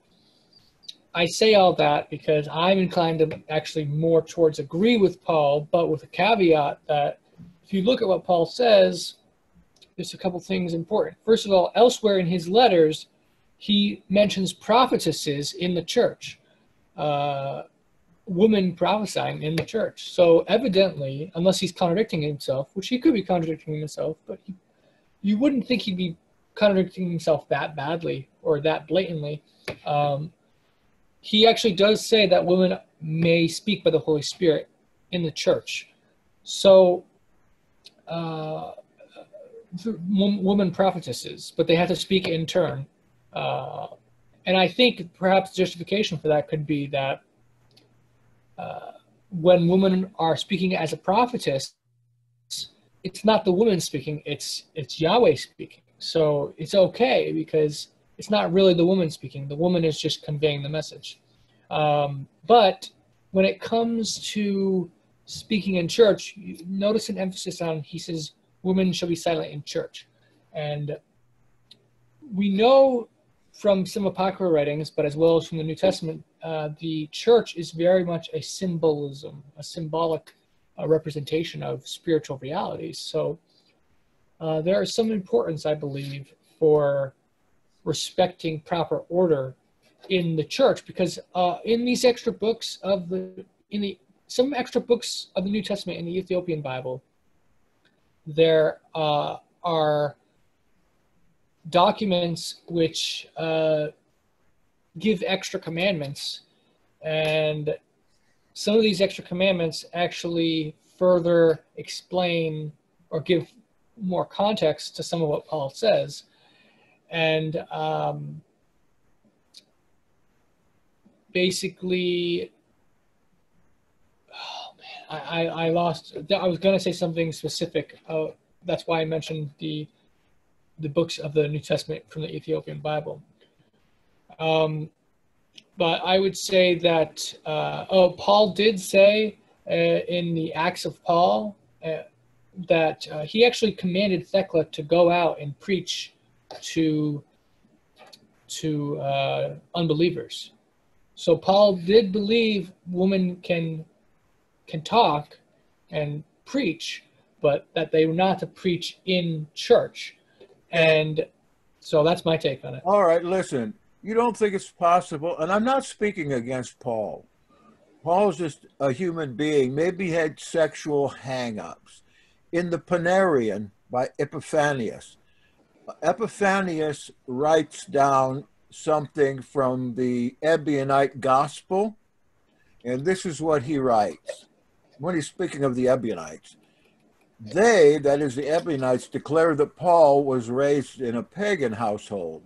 Speaker 1: I say all that because I'm inclined to actually more towards agree with Paul, but with a caveat that if you look at what Paul says, there's a couple things important. First of all, elsewhere in his letters, he mentions prophetesses in the church, uh, women prophesying in the church. So evidently, unless he's contradicting himself, which he could be contradicting himself, but he, you wouldn't think he'd be contradicting himself that badly or that blatantly. Um, he actually does say that women may speak by the Holy Spirit in the church. So, uh, woman prophetesses, but they have to speak in turn. Uh, and I think perhaps justification for that could be that uh, when women are speaking as a prophetess, it's not the woman speaking; it's it's Yahweh speaking. So it's okay because it's not really the woman speaking. The woman is just conveying the message. Um, but when it comes to speaking in church, you notice an emphasis on, he says, women shall be silent in church. And we know from some apocryphal writings, but as well as from the New Testament, uh, the church is very much a symbolism, a symbolic uh, representation of spiritual realities. So uh, there is some importance, I believe, for respecting proper order in the church because uh, in these extra books of the in the some extra books of the New Testament in the Ethiopian Bible, there uh, are documents which give extra commandments, and some of these extra commandments actually further explain or give more context to some of what Paul says. And um, basically oh I, I, I lost I was gonna say something specific uh, that's why I mentioned the the books of the New Testament from the Ethiopian Bible um, but I would say that uh, oh Paul did say uh, in the Acts of Paul uh, that uh, he actually commanded Thecla to go out and preach to to uh, unbelievers so Paul did believe women can can talk and preach, but that they were not to preach in church. And so that's my take on it.
Speaker 2: All right, listen. You don't think it's possible, and I'm not speaking against Paul. Paul's just a human being. Maybe had sexual hang-ups. In the Panarion by Epiphanius, Epiphanius writes down something from the Ebionite Gospel, and this is what he writes when he's speaking of the Ebionites. They, that is the Ebionites, declare that Paul was raised in a pagan household.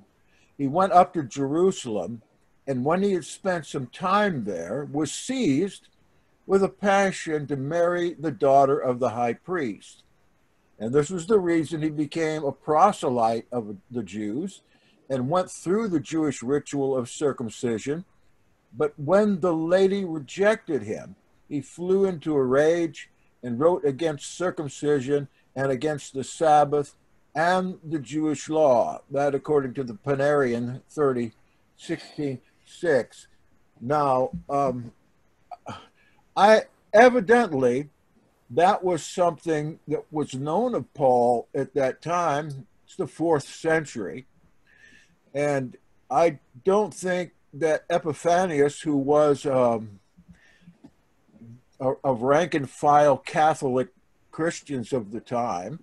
Speaker 2: He went up to Jerusalem, and when he had spent some time there, was seized with a passion to marry the daughter of the high priest. And this was the reason he became a proselyte of the Jews and went through the Jewish ritual of circumcision. But when the lady rejected him, he flew into a rage and wrote against circumcision and against the Sabbath and the Jewish law. That, according to the Panarion 30, 16, 6. Now, um, I evidently that was something that was known of Paul at that time. It's the fourth century. And I don't think that Epiphanius, who was um, of rank and file Catholic Christians of the time,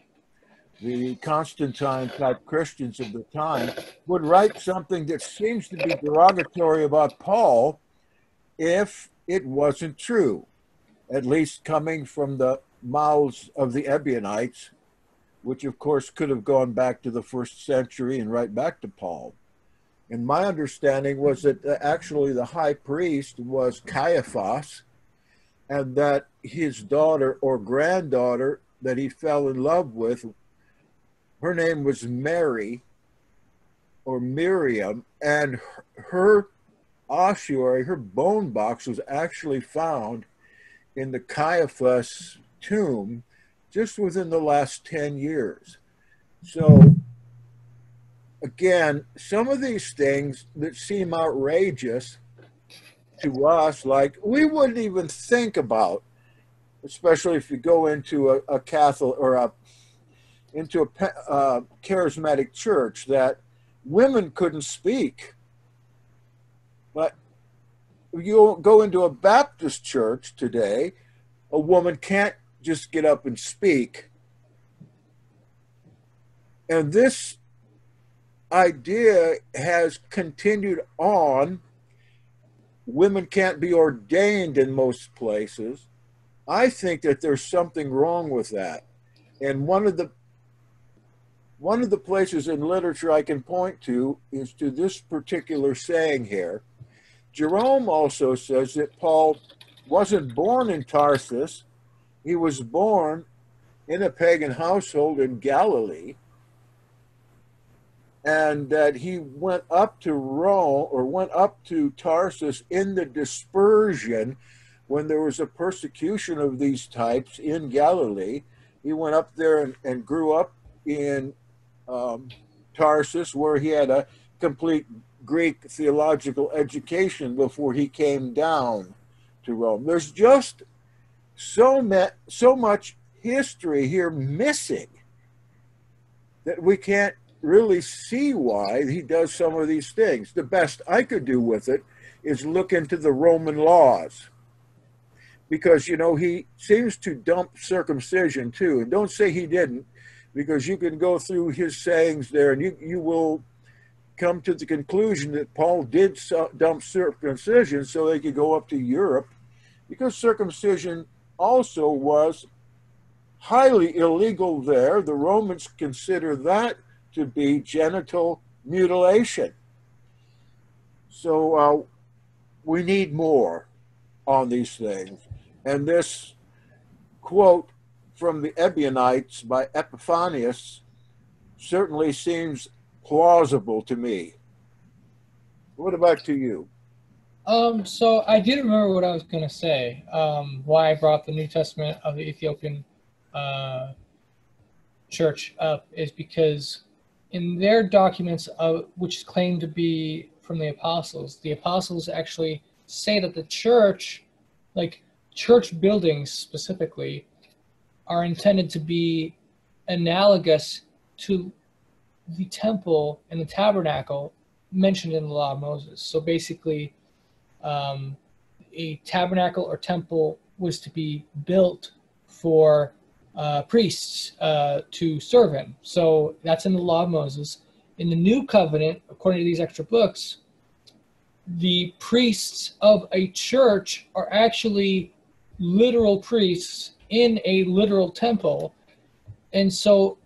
Speaker 2: the Constantine type Christians of the time, would write something that seems to be derogatory about Paul if it wasn't true, at least coming from the mouths of the Ebionites, which of course could have gone back to the first century and right back to Paul. And my understanding was that uh, actually the high priest was Caiaphas, and that his daughter or granddaughter that he fell in love with, her name was Mary or Miriam, and her ossuary, her bone box was actually found in the Caiaphas tomb just within the last 10 years. So, again, some of these things that seem outrageous to us, like we wouldn't even think about, especially if you go into a, a Catholic or a into a uh, charismatic church that women couldn't speak. But you go into a Baptist church today, a woman can't just get up and speak. And this idea has continued on. Women can't be ordained in most places. I think that there's something wrong with that. And one of the one of the places in literature I can point to is to this particular saying here. Jerome also says that Paul wasn't born in Tarsus, he was born in a pagan household in Galilee, and that he went up to Rome or went up to Tarsus in the dispersion when there was a persecution of these types in Galilee. He went up there and, and grew up in um, Tarsus, where he had a complete Greek theological education before he came down to Rome. There's just so so much history here missing that we can't really see why he does some of these things. The best I could do with it is look into the Roman laws. Because, you know, he seems to dump circumcision too. And don't say he didn't, because you can go through his sayings there and you, you will come to the conclusion that Paul did dump circumcision so they could go up to Europe because circumcision also was highly illegal there. The Romans consider that to be genital mutilation. So uh, we need more on these things. And this quote from the Ebionites by Epiphanius certainly seems plausible to me. What about to you?
Speaker 1: Um, so I did remember what I was going to say. Um, why I brought the New Testament of the Ethiopian uh, church up is because in their documents, of, which claim to be from the apostles, the apostles actually say that the church, like church buildings specifically, are intended to be analogous to the temple and the tabernacle mentioned in the law of Moses. So basically, um, a tabernacle or temple was to be built for uh, priests uh, to serve in. So that's in the law of Moses. In the new covenant, according to these extra books, the priests of a church are actually literal priests in a literal temple. And so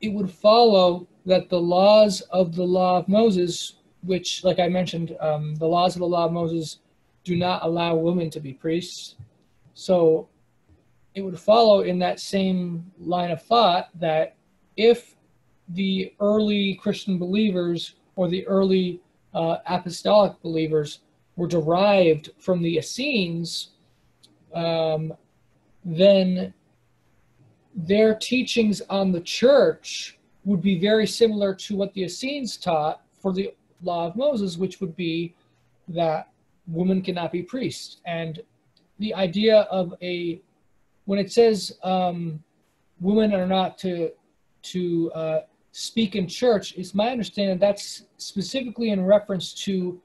Speaker 1: it would follow that the laws of the law of Moses which, like I mentioned, um, the laws of the law of Moses do not allow women to be priests. So it would follow in that same line of thought that if the early Christian believers or the early uh, apostolic believers were derived from the Essenes, um, then their teachings on the church would be very similar to what the Essenes taught for the law of Moses, which would be that women cannot be priest. And the idea of a, when it says um, women are not to to uh, speak in church, it's my understanding that's specifically in reference to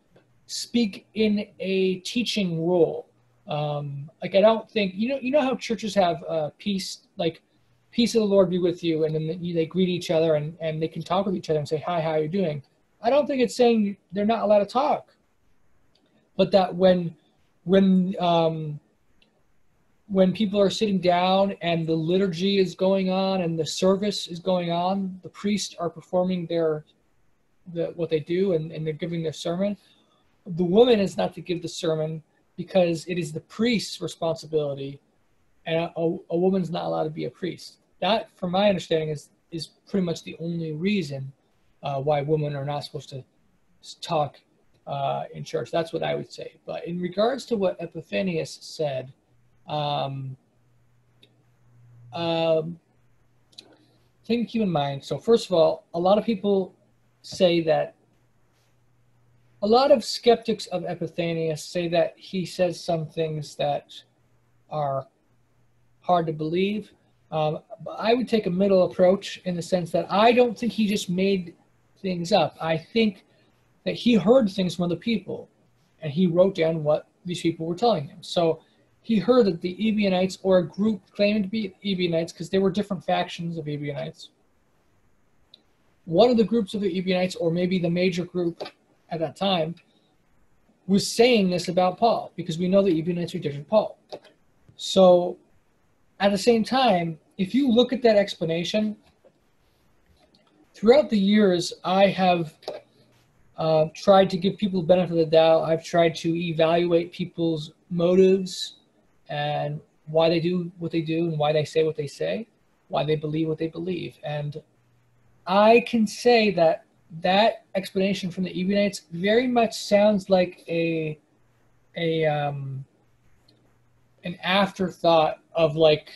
Speaker 1: speak in a teaching role. Um, like I don't think you know you know how churches have uh, peace like peace of the Lord be with you, and then they greet each other and, and they can talk with each other and say, Hi, how are you doing? I don't think it's saying they're not allowed to talk. But that when when um, when people are sitting down and the liturgy is going on and the service is going on, the priests are performing their the, what they do and, and they're giving their sermon. The woman is not to give the sermon because it is the priest's responsibility, and a, a woman's not allowed to be a priest that, from my understanding, is is pretty much the only reason uh, why women are not supposed to talk uh, in church. That's what I would say. But in regards to what Epiphanius said, um, um, thing to keep in mind. So first of all, a lot of people say that. A lot of skeptics of Epiphanius say that he says some things that are hard to believe um, I would take a middle approach in the sense that I don't think he just made things up. I think that he heard things from other people and he wrote down what these people were telling him. So he heard that the Ebionites or a group claiming to be Ebionites, because there were different factions of Ebionites, one of the groups of the Ebionites, or maybe the major group at that time, was saying this about Paul, because we know the Ebionites rejected Paul. So at the same time, if you look at that explanation, throughout the years, I have uh, tried to give people the benefit of the doubt. I've tried to evaluate people's motives and why they do what they do and why they say what they say, why they believe what they believe. And I can say that that explanation from the Ebionites very much sounds like a a um, an afterthought of like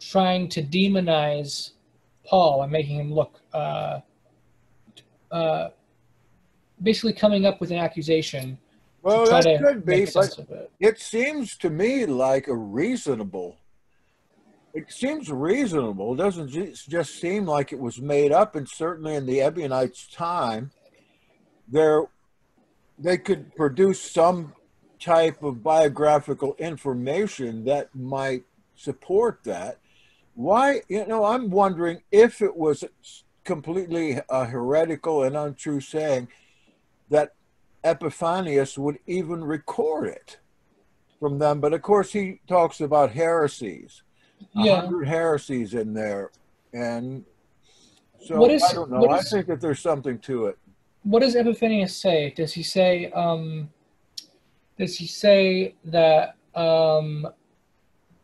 Speaker 1: trying to demonize Paul and making him look uh, uh, basically coming up with an accusation.
Speaker 2: Well, that could be, it. it seems to me like a reasonable. It seems reasonable. It doesn't just seem like it was made up. And certainly in the Ebionites' time, there they could produce some type of biographical information that might support that. Why, you know, I'm wondering if it was completely a heretical and untrue saying that Epiphanius would even record it from them. But of course, he talks about heresies, a yeah. hundred heresies in there, and so what is, I don't know. I think that there's something to it.
Speaker 1: What does Epiphanius say? Does he say? Um, does he say that um,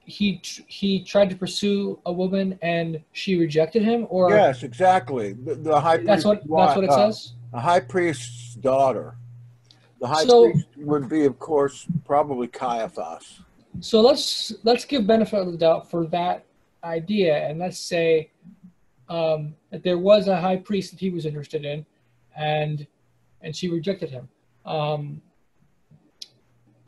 Speaker 1: he he tried to pursue a woman and she rejected him? Or
Speaker 2: yes, exactly. The, the high
Speaker 1: that's what that's what it uh, says.
Speaker 2: A high priest's daughter. The high so, priest would be, of course, probably Caiaphas.
Speaker 1: So let's let's give benefit of the doubt for that idea, and let's say um, that there was a high priest that he was interested in, and and she rejected him. Um,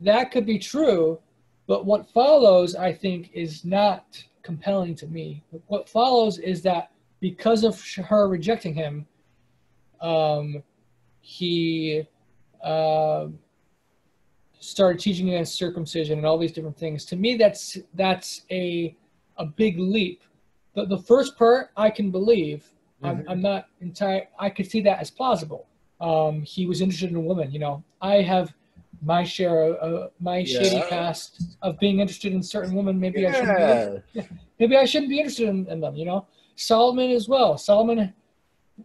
Speaker 1: that could be true, but what follows, I think, is not compelling to me. What follows is that because of her rejecting him, um, he uh, started teaching against circumcision and all these different things. To me, that's that's a a big leap. The the first part I can believe. Mm-hmm. I'm, I'm not entire. I could see that as plausible. Um, he was interested in a woman. You know, I have my share of uh, my yeah. shady past of being interested in certain women. Maybe yeah. I shouldn't be. Maybe I shouldn't be interested in, in, them. You know, Solomon as well. Solomon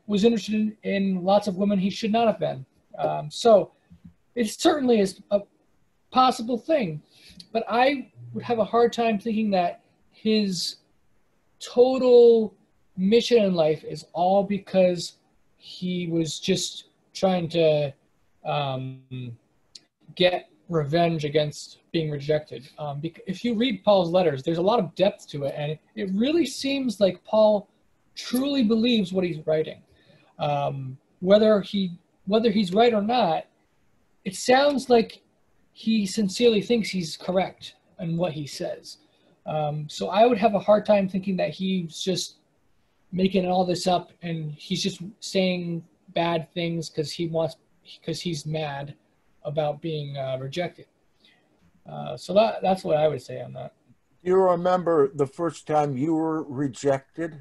Speaker 1: was interested in, in lots of women he should not have been. Um, so it certainly is a possible thing, but I would have a hard time thinking that his total mission in life is all because he was just trying to um, get revenge against being rejected. Um, if you read Paul's letters, there's a lot of depth to it, and it really seems like Paul truly believes what he's writing. Um, whether he whether he's right or not, it sounds like he sincerely thinks he's correct in what he says. Um, so I would have a hard time thinking that he's just making all this up and he's just saying bad things because he wants because he's mad about being uh, rejected. Uh, so that that's what I would say on that.
Speaker 4: Do you remember the first time you were rejected?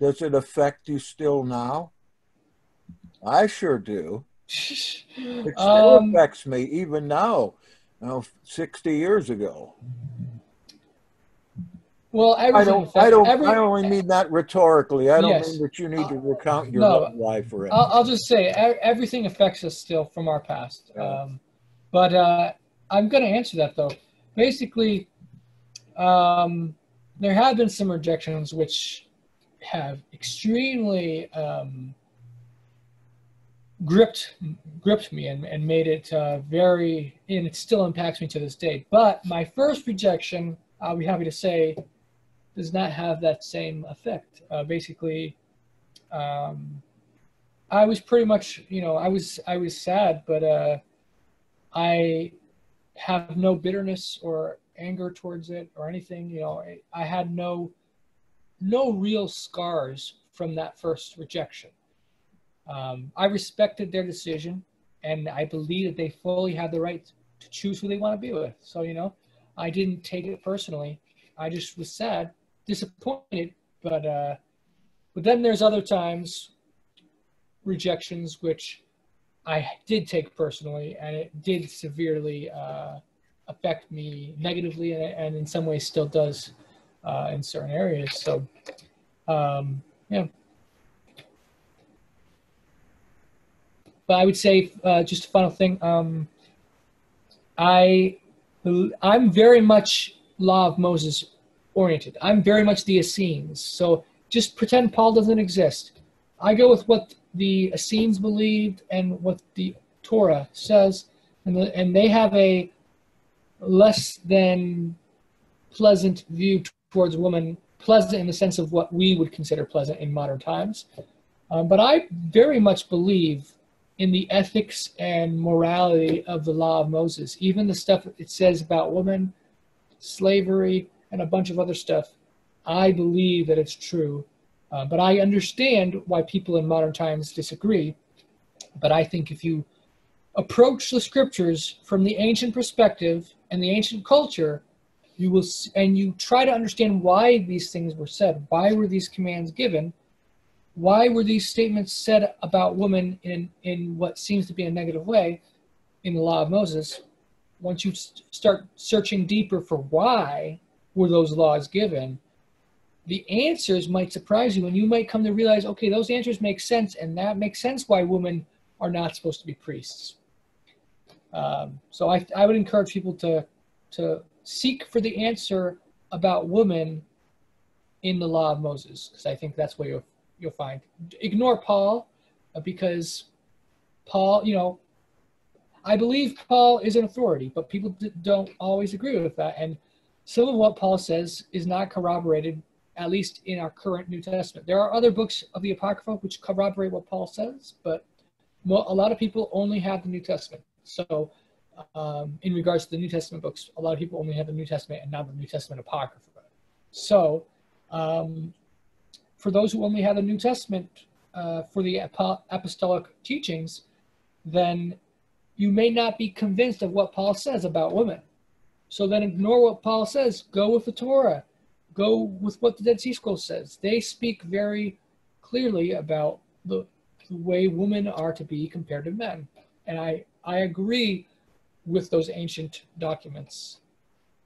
Speaker 4: Does it affect you still now? I sure do. It still
Speaker 1: Um,
Speaker 4: affects me even now, you know, 60 years ago.
Speaker 1: well,
Speaker 4: I don't, I don't,
Speaker 1: every-
Speaker 4: I only mean that rhetorically. I don't
Speaker 1: Yes.
Speaker 4: mean that you need to recount your
Speaker 1: no,
Speaker 4: life or
Speaker 1: I'll. I'll just say everything affects us still from our past.
Speaker 4: Yeah.
Speaker 1: Um, but uh, I'm going to answer that though. Basically, um, there have been some rejections which have extremely um, gripped gripped me and, and made it uh, very and it still impacts me to this day. But my first rejection, I'll be happy to say, does not have that same effect. Uh, basically. Um, I was pretty much, you know, I was I was sad, but uh, I have no bitterness or anger towards it or anything. You know, I, I had no no real scars from that first rejection. Um, I respected their decision, and I believe that they fully had the right to choose who they want to be with. So, you know, I didn't take it personally. I just was sad, disappointed, but uh, but then there's other times rejections which I did take personally, and it did severely uh, affect me negatively, and, and in some ways still does uh, in certain areas. So, um, yeah. But I would say uh, just a final thing. Um, I I'm very much law of Moses oriented. I'm very much the Essenes. So just pretend Paul doesn't exist. I go with what the Essenes believed and what the Torah says, and the, and they have a less than pleasant view towards women, pleasant in the sense of what we would consider pleasant in modern times. Um, but I very much believe in the ethics and morality of the law of Moses, even the stuff it says about women, slavery, and a bunch of other stuff. I believe that it's true. Uh, but I understand why people in modern times disagree. But I think if you approach the scriptures from the ancient perspective and the ancient culture, you will, and you try to understand why these things were said. Why were these commands given? Why were these statements said about women in, in what seems to be a negative way in the law of Moses? Once you s- start searching deeper for why were those laws given, the answers might surprise you and you might come to realize okay those answers make sense and that makes sense why women are not supposed to be priests um, so I, I would encourage people to to seek for the answer about women in the law of moses because i think that's where you'll, you'll find ignore paul uh, because paul you know i believe paul is an authority but people d- don't always agree with that and some of what paul says is not corroborated at least in our current New Testament. There are other books of the Apocrypha which corroborate what Paul says, but mo- a lot of people only have the New Testament. So, um, in regards to the New Testament books, a lot of people only have the New Testament and not the New Testament Apocrypha. So, um, for those who only have the New Testament uh, for the apostolic teachings, then you may not be convinced of what Paul says about women. So then ignore what Paul says. Go with the Torah go with what the Dead Sea Scrolls says. They speak very clearly about the, the way women are to be compared to men. And I, I agree with those ancient documents.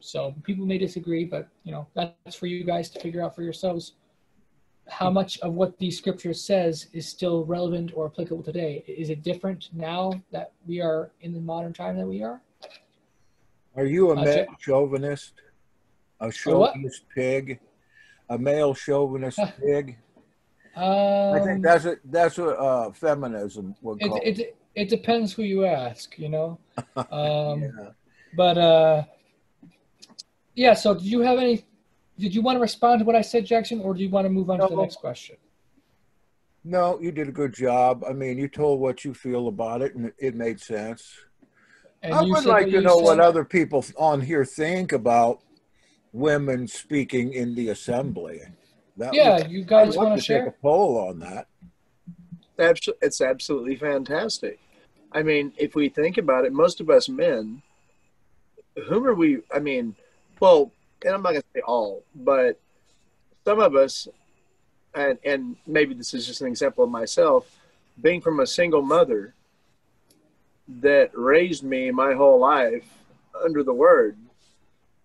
Speaker 1: So people may disagree, but you know, that's for you guys to figure out for yourselves how much of what the scripture says is still relevant or applicable today. Is it different now that we are in the modern time that we are?
Speaker 4: Are you a
Speaker 1: Uh,
Speaker 4: male
Speaker 1: Jack-
Speaker 4: chauvinist? A
Speaker 1: what?
Speaker 4: chauvinist pig? A male chauvinist pig?
Speaker 1: Um,
Speaker 4: I think that's what that's what uh, feminism would
Speaker 1: it,
Speaker 4: call.
Speaker 1: it, it depends who you ask, you know. Um,
Speaker 4: Yeah.
Speaker 1: But uh, yeah. So, do you have any? Did you want to respond to what I said, Jackson, or do you want to move on to the next question?
Speaker 4: No, you did a good job. I mean, you told what you feel about it, and it- it made sense.
Speaker 1: And
Speaker 4: I would like to
Speaker 1: you
Speaker 4: know what other people on here think about women speaking in the assembly. That
Speaker 1: Yeah,
Speaker 4: would-
Speaker 1: you guys want
Speaker 4: to
Speaker 1: to
Speaker 4: take a poll on that.
Speaker 3: Abso- It's absolutely fantastic. I mean, if we think about it, most of us men, whom are we? I mean, well, and I'm not going to say all, but some of us, and, and maybe this is just an example of myself, being from a single mother that raised me my whole life under the word,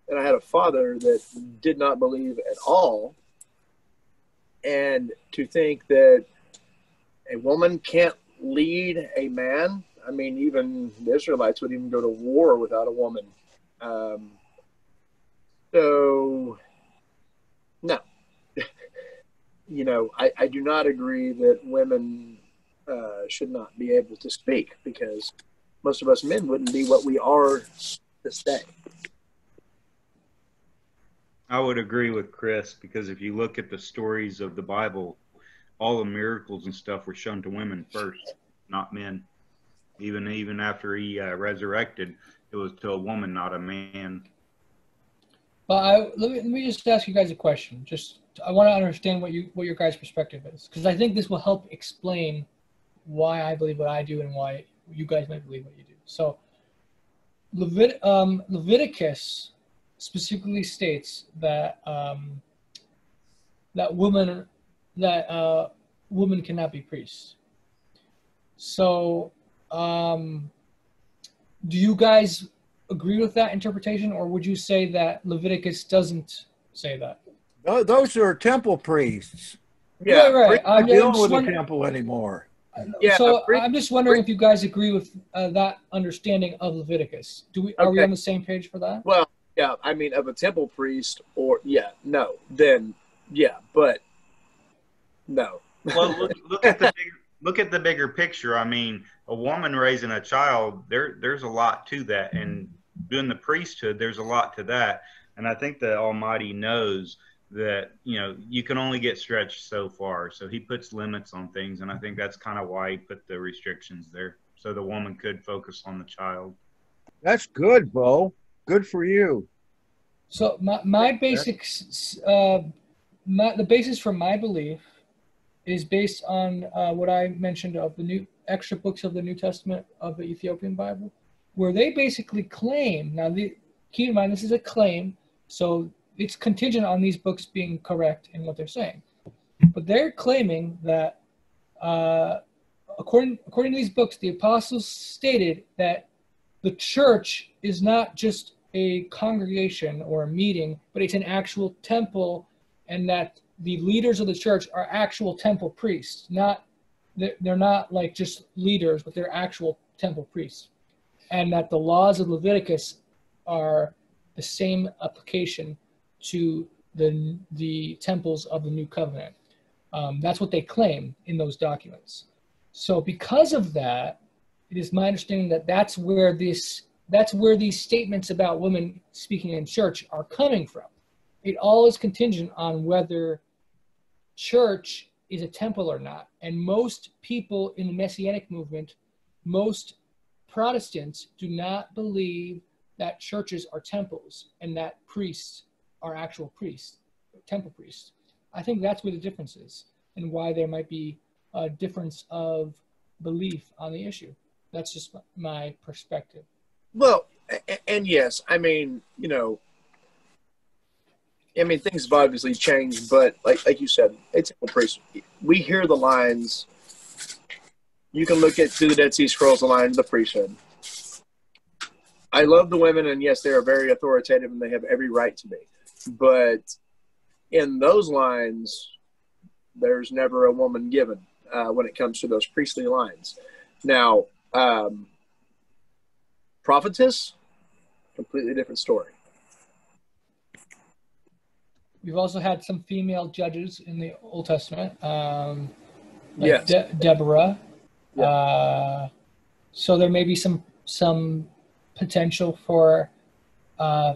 Speaker 3: and I had a father that did not believe at all. And to think that a woman can't lead a man. I mean, even the Israelites would even go to war without a woman. Um, so, no. you know, I, I do not agree that women uh, should not be able to speak because most of us men wouldn't be what we are this day.
Speaker 5: I would agree with Chris because if you look at the stories of the Bible, all the miracles and stuff were shown to women first, not men. Even even after he uh, resurrected, it was to a woman, not a man.
Speaker 1: Well, I, let me let me just ask you guys a question. Just I want to understand what you what your guys' perspective is because I think this will help explain why I believe what I do and why you guys might believe what you do. So, Levit, um, Leviticus specifically states that um, that woman that uh, women cannot be priests. So, um, do you guys agree with that interpretation, or would you say that Leviticus doesn't say that?
Speaker 4: Tho- Those are temple priests.
Speaker 1: right, right.
Speaker 4: We're
Speaker 1: I'm,
Speaker 4: not dealing
Speaker 1: just
Speaker 4: with the temple anymore.
Speaker 3: Yeah,
Speaker 1: so
Speaker 3: pre-
Speaker 1: I'm just wondering if you guys agree with uh, that understanding of Leviticus. Do we are we on the same page for that?
Speaker 3: Well, yeah, I mean, of a temple priest, or yeah, no, then yeah, but no.
Speaker 5: Well, look, look at the bigger, look at the bigger picture. I mean, a woman raising a child, there there's a lot to that, and doing the priesthood, there's a lot to that. And I think the Almighty knows that you know you can only get stretched so far, so He puts limits on things, and I think that's kind of why He put the restrictions there, so the woman could focus on the child.
Speaker 2: That's good, Bo. Good for you.
Speaker 1: So my my basics, uh, my, the basis for my belief is based on uh, what I mentioned of the new extra books of the New Testament of the Ethiopian Bible, where they basically claim. Now, the, keep in mind this is a claim, so it's contingent on these books being correct in what they're saying. But they're claiming that, uh, according according to these books, the apostles stated that the church is not just a congregation or a meeting, but it's an actual temple, and that the leaders of the church are actual temple priests. Not they're, they're not like just leaders, but they're actual temple priests, and that the laws of Leviticus are the same application to the the temples of the new covenant. Um, that's what they claim in those documents. So because of that, it is my understanding that that's where this that's where these statements about women speaking in church are coming from. It all is contingent on whether church is a temple or not. And most people in the messianic movement, most Protestants do not believe that churches are temples and that priests are actual priests, temple priests. I think that's where the difference is and why there might be a difference of belief on the issue. That's just my perspective.
Speaker 3: Well, and yes, I mean, you know, I mean, things have obviously changed, but like like you said, it's a priest. We hear the lines. You can look at through the Dead Sea Scrolls, the line of the priesthood. I love the women, and yes, they are very authoritative, and they have every right to be. But in those lines, there's never a woman given uh, when it comes to those priestly lines. Now, um, prophetess, completely different story.
Speaker 1: We've also had some female judges in the Old Testament, um, like
Speaker 3: Yes.
Speaker 1: De- Deborah.
Speaker 3: Yeah.
Speaker 1: Uh, so there may be some some potential for uh,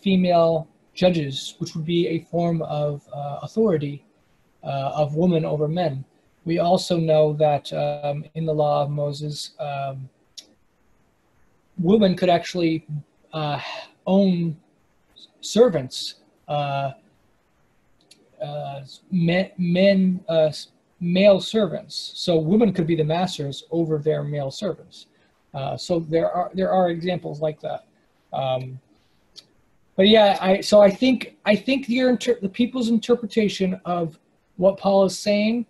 Speaker 1: female judges, which would be a form of uh, authority uh, of women over men. We also know that um, in the law of Moses, um, women could actually uh, own servants, uh, men, men male servants. So women could be the masters over their male servants. Uh, so there are there are examples like that. Um, but yeah, I so I think I think the inter- the people's interpretation of what Paul is saying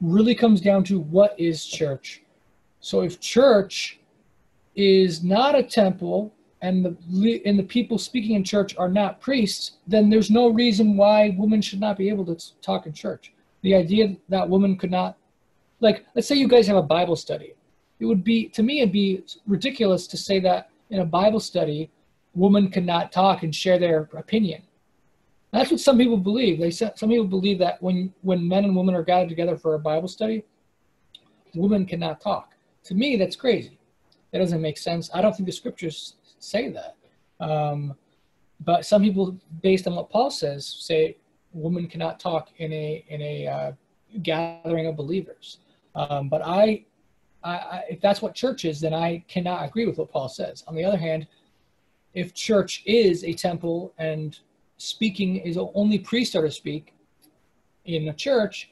Speaker 1: really comes down to what is church. So if church is not a temple and the and the people speaking in church are not priests, then there's no reason why women should not be able to talk in church. The idea that women could not, like, let's say you guys have a Bible study, it would be to me it'd be ridiculous to say that in a Bible study, women cannot talk and share their opinion. That's what some people believe. They some people believe that when when men and women are gathered together for a Bible study, women cannot talk. To me, that's crazy. That doesn't make sense. I don't think the scriptures say that. Um, but some people, based on what Paul says, say women cannot talk in a in a uh, gathering of believers. Um, but I, I, I, if that's what church is, then I cannot agree with what Paul says. On the other hand, if church is a temple and speaking is only priests are to speak in a church,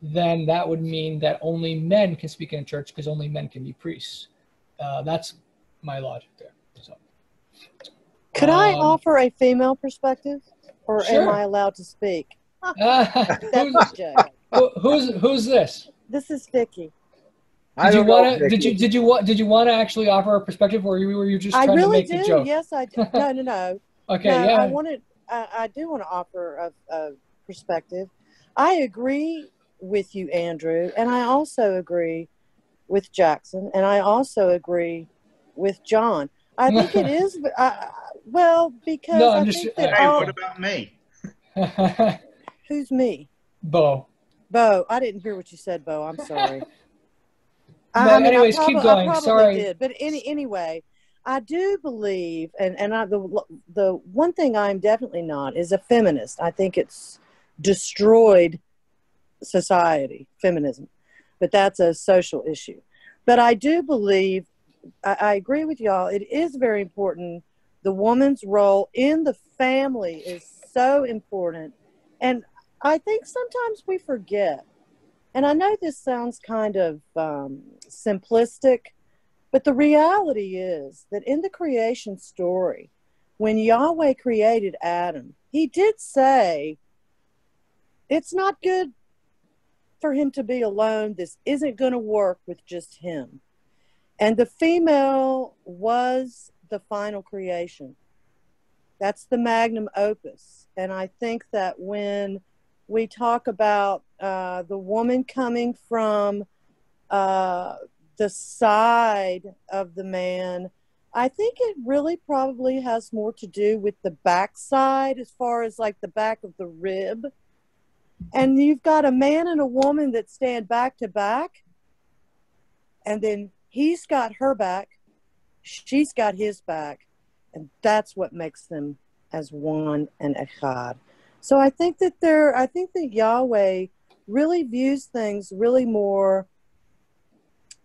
Speaker 1: then that would mean that only men can speak in a church because only men can be priests. Uh, that's my logic there. So,
Speaker 6: could um, I offer a female perspective, or sure. am I allowed to speak?
Speaker 1: Uh, who's, who, who's who's this?
Speaker 6: This is Vicky.
Speaker 1: Did you want to? Did you did you want? Did you want to actually offer a perspective, or were you just trying
Speaker 6: I really
Speaker 1: to make
Speaker 6: do.
Speaker 1: joke?
Speaker 6: Yes, I do. No, no, no.
Speaker 1: okay,
Speaker 6: no,
Speaker 1: yeah.
Speaker 6: I wanted. I, I do want to offer a, a perspective. I agree with you, Andrew, and I also agree with Jackson, and I also agree with John. I think it is. Uh, well, because
Speaker 1: no,
Speaker 6: I
Speaker 1: I'm just,
Speaker 6: think that
Speaker 5: hey,
Speaker 6: all,
Speaker 5: what about me?
Speaker 6: who's me?
Speaker 1: Bo.
Speaker 6: Bo, I didn't hear what you said, Bo. I'm sorry.
Speaker 1: But I mean, anyways,
Speaker 6: I
Speaker 1: keep going.
Speaker 6: I
Speaker 1: Sorry.
Speaker 6: Did, but any, anyway, I do believe, and and I, the the one thing I'm definitely not is a feminist. I think it's destroyed society, feminism, but that's a social issue. But I do believe, I, I agree with y'all. It is very important. The woman's role in the family is so important, and I think sometimes we forget and I know this sounds kind of um, simplistic, but the reality is that in the creation story, when Yahweh created Adam, he did say, It's not good for him to be alone. This isn't going to work with just him. And the female was the final creation. That's the magnum opus. And I think that when we talk about uh, the woman coming from uh, the side of the man. I think it really probably has more to do with the backside, as far as like the back of the rib. And you've got a man and a woman that stand back to back, and then he's got her back, she's got his back, and that's what makes them as one and echad. So I think that there, I think that Yahweh really views things really more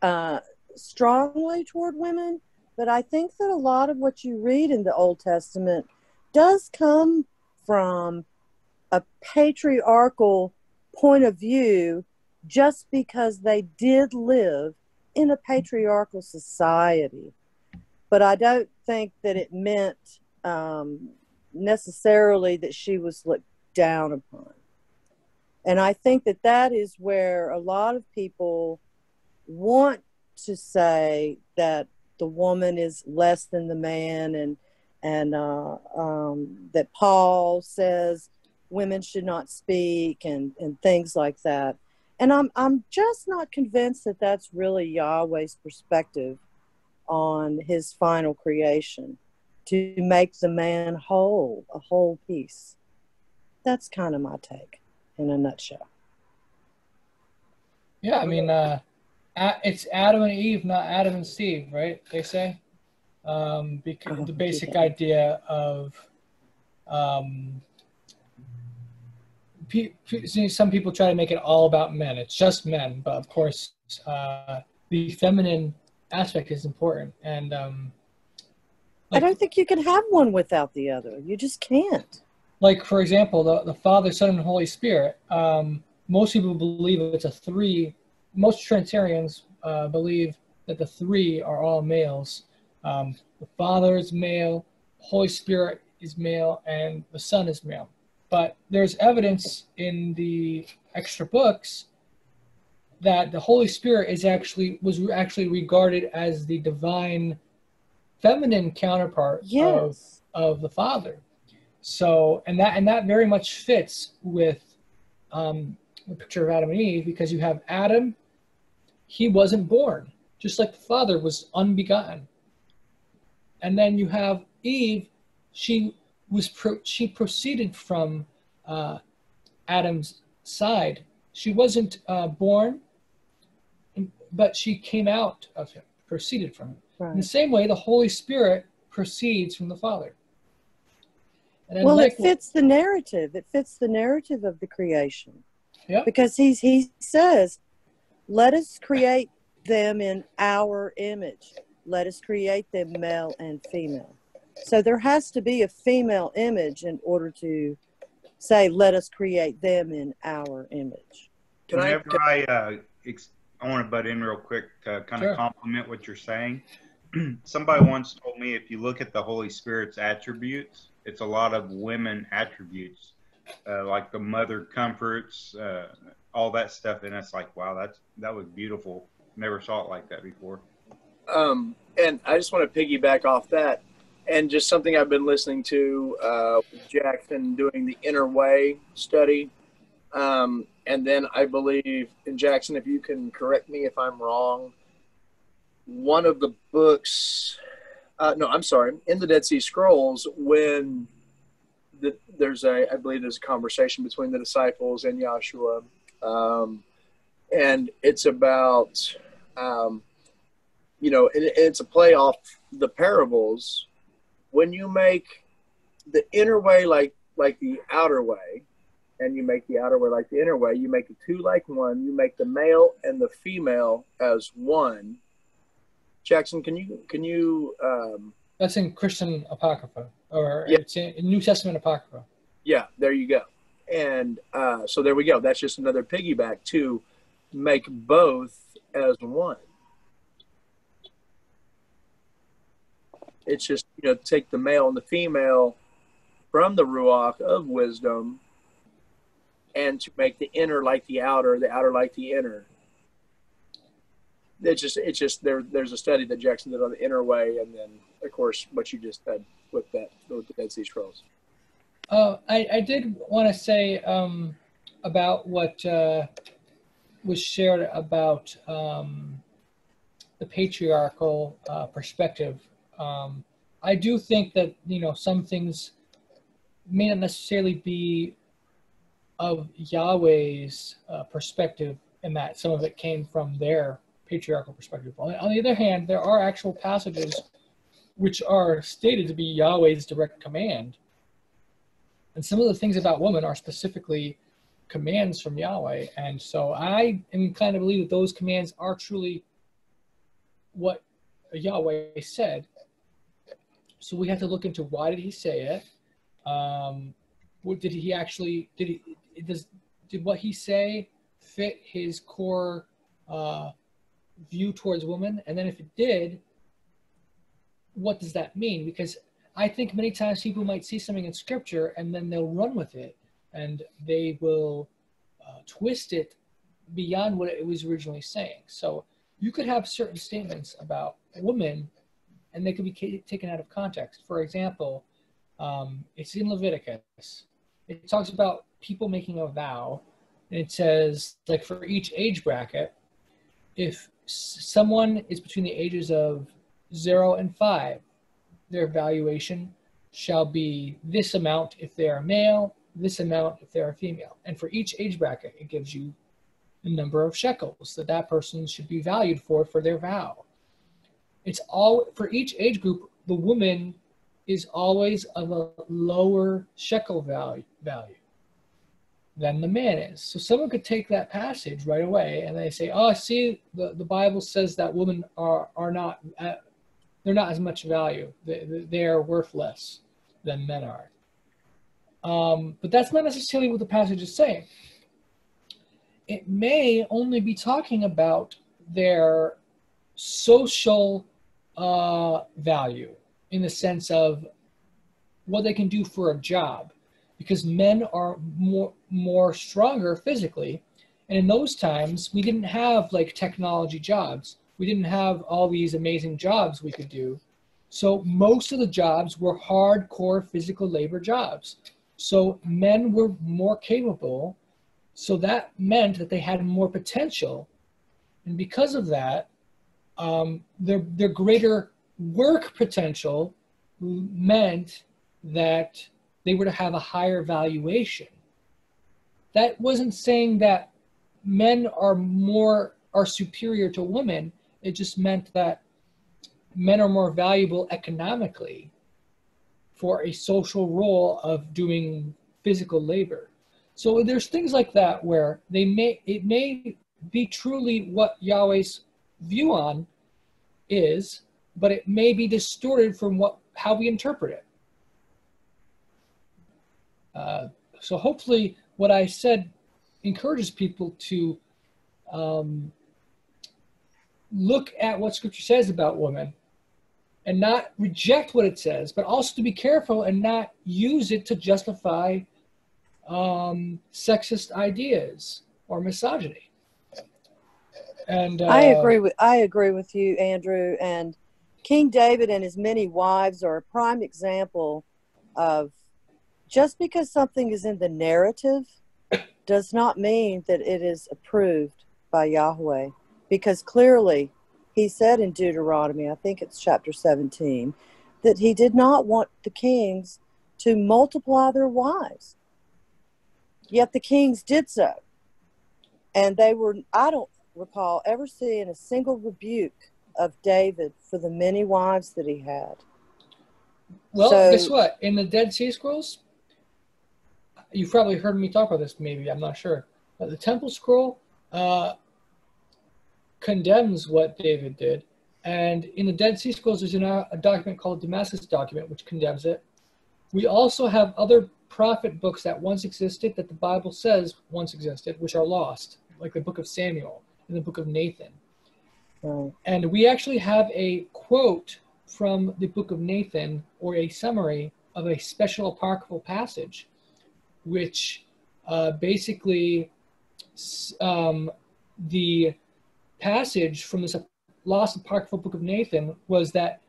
Speaker 6: uh, strongly toward women. But I think that a lot of what you read in the Old Testament does come from a patriarchal point of view just because they did live in a patriarchal society. But I don't think that it meant um, necessarily that she was looked down upon. And I think that that is where a lot of people want to say that the woman is less than the man and and uh, um, that Paul says women should not speak and, and things like that. And I'm, I'm just not convinced that that's really Yahweh's perspective on his final creation to make the man whole, a whole piece. That's kind of my take in a nutshell.
Speaker 1: Yeah, I mean, uh, it's Adam and Eve, not Adam and Steve, right? They say. Um, because
Speaker 6: Oh,
Speaker 1: the basic
Speaker 6: yeah.
Speaker 1: idea of um, pe- pe- see, some people try to make it all about men. It's just men, but of course, uh, the feminine aspect is important. And um,
Speaker 6: I don't think you can have one without the other. You just can't.
Speaker 1: like for example, the, the Father, Son, and Holy Spirit. Um, most people believe it's a three. Most Trinitarians uh, believe that the three are all males. Um, the Father is male, Holy Spirit is male, and the Son is male. But there's evidence in the extra books that the Holy Spirit is actually was actually regarded as the divine feminine counterpart of of the father. So and that and that very much fits with um, the picture of adam and eve because you have adam he wasn't born just like the father was unbegotten. And then you have eve she was pro- she proceeded from uh, adam's side. She wasn't uh, born but she came out of him proceeded from him in the same way, the Holy Spirit proceeds from the Father. And then
Speaker 6: Well, it fits the narrative. It fits the narrative of the creation.
Speaker 1: Yep.
Speaker 6: Because he's he says, "Let us create them in our image. Let us create them male and female." So there has to be a female image in order to say, "Let us create them in our image."
Speaker 3: Can I?
Speaker 5: Whenever I, uh, ex- I want to butt in real quick to kind
Speaker 1: Sure.
Speaker 5: of compliment what you're saying. Somebody once told me if you look at the Holy Spirit's attributes, it's a lot of women attributes, uh, like the mother comforts, uh, all that stuff, and it's like, wow, that's that was beautiful. Never saw it like that before.
Speaker 3: Um, and I just want to piggyback off that, and just something I've been listening to uh, with Jackson doing the Inner Way study, um, and then I believe, and Jackson, if you can correct me if I'm wrong, one of the books, uh, no, I'm sorry, in the Dead Sea Scrolls, when the, there's a, I believe there's a conversation between the disciples and Yahshua, um, and it's about. Um, you know, it's a play off the parables. When you make the inner way like like the outer way, and you make the outer way like the inner way, you make the two like one. You make the male and the female as one. Jackson, can you can you? Um,
Speaker 1: that's in Christian Apocrypha, or
Speaker 3: Yeah.
Speaker 1: it's in New Testament Apocrypha.
Speaker 3: yeah, there you go. And uh, so there we go. That's just another piggyback to make both as one. It's just you know take the male and the female from the ruach of wisdom, and to make the inner like the outer, the outer like the inner. It's just it's just there. There's a study that Jackson did on the inner way, and then of course what you just said with that with the Dead Sea Scrolls.
Speaker 1: Uh, I, I did want to say um, about what uh, was shared about um, the patriarchal uh, perspective. Um, I do think that you know some things may not necessarily be of Yahweh's uh, perspective, in that some of it came from their patriarchal perspective. On, on the other hand, there are actual passages which are stated to be Yahweh's direct command. And some of the things about women are specifically commands from Yahweh. And so I am inclined to believe that those commands are truly what Yahweh said. So we have to look into why did he say it? Um, what did he actually did he does did what he say fit his core uh, view towards women? And then if it did, what does that mean? Because I think many times people might see something in scripture and then they'll run with it and they will uh, twist it beyond what it was originally saying. So you could have certain statements about women and they could be taken out of context. For example, um, it's in Leviticus. It talks about people making a vow. And it says, like for each age bracket, if someone is between the ages of zero and five, their valuation shall be this amount if they are male, this amount if they are female. And for each age bracket, it gives you the number of shekels that that person should be valued for for their vow. It's all for each age group. the woman is always of a lower shekel value, value than the man is. So someone could take that passage right away and they say, "Oh, see, the, the Bible says that women are are not at, they're not as much value. They, they are worth less than men are." Um, but that's not necessarily what the passage is saying. It may only be talking about their social uh, value in the sense of what they can do for a job because men are more more stronger physically. And in those times we didn't have like technology jobs. We didn't have all these amazing jobs we could do. So most of the jobs were hardcore physical labor jobs. So men were more capable. So that meant that they had more potential. And because of that um, their their greater work potential meant that they were to have a higher valuation. That wasn't saying that men are more are superior to women. It just meant that men are more valuable economically for a social role of doing physical labor. So there's things like that where they may it may be truly what Yahweh's view on is, but it may be distorted from what how we interpret it. Uh, so hopefully, what I said encourages people to um, look at what Scripture says about women and not reject what it says, but also to be careful and not use it to justify um, sexist ideas or misogyny.
Speaker 6: And uh, I agree with I agree with you, Andrew. And King David and his many wives are a prime example of just because something is in the narrative does not mean that it is approved by Yahweh. Because clearly, he said in Deuteronomy, I think it's chapter 17, that he did not want the kings to multiply their wives. Yet the kings did so. And they were, I don't recall ever seeing a single rebuke of David for the many wives that he had.
Speaker 1: Well, so, guess what? In the Dead Sea Scrolls, you've probably heard me talk about this, maybe, I'm not sure. But the Temple Scroll uh, condemns what David did. And in the Dead Sea Scrolls, there's a, a document called the Damascus document, which condemns it. We also have other prophet books that once existed, that the Bible says once existed, which are lost, like the book of Samuel and the book of Nathan. And we actually have a quote from the book of Nathan or a summary of a special apocryphal passage, which uh, basically um, the passage from this lost apocryphal book of Nathan was that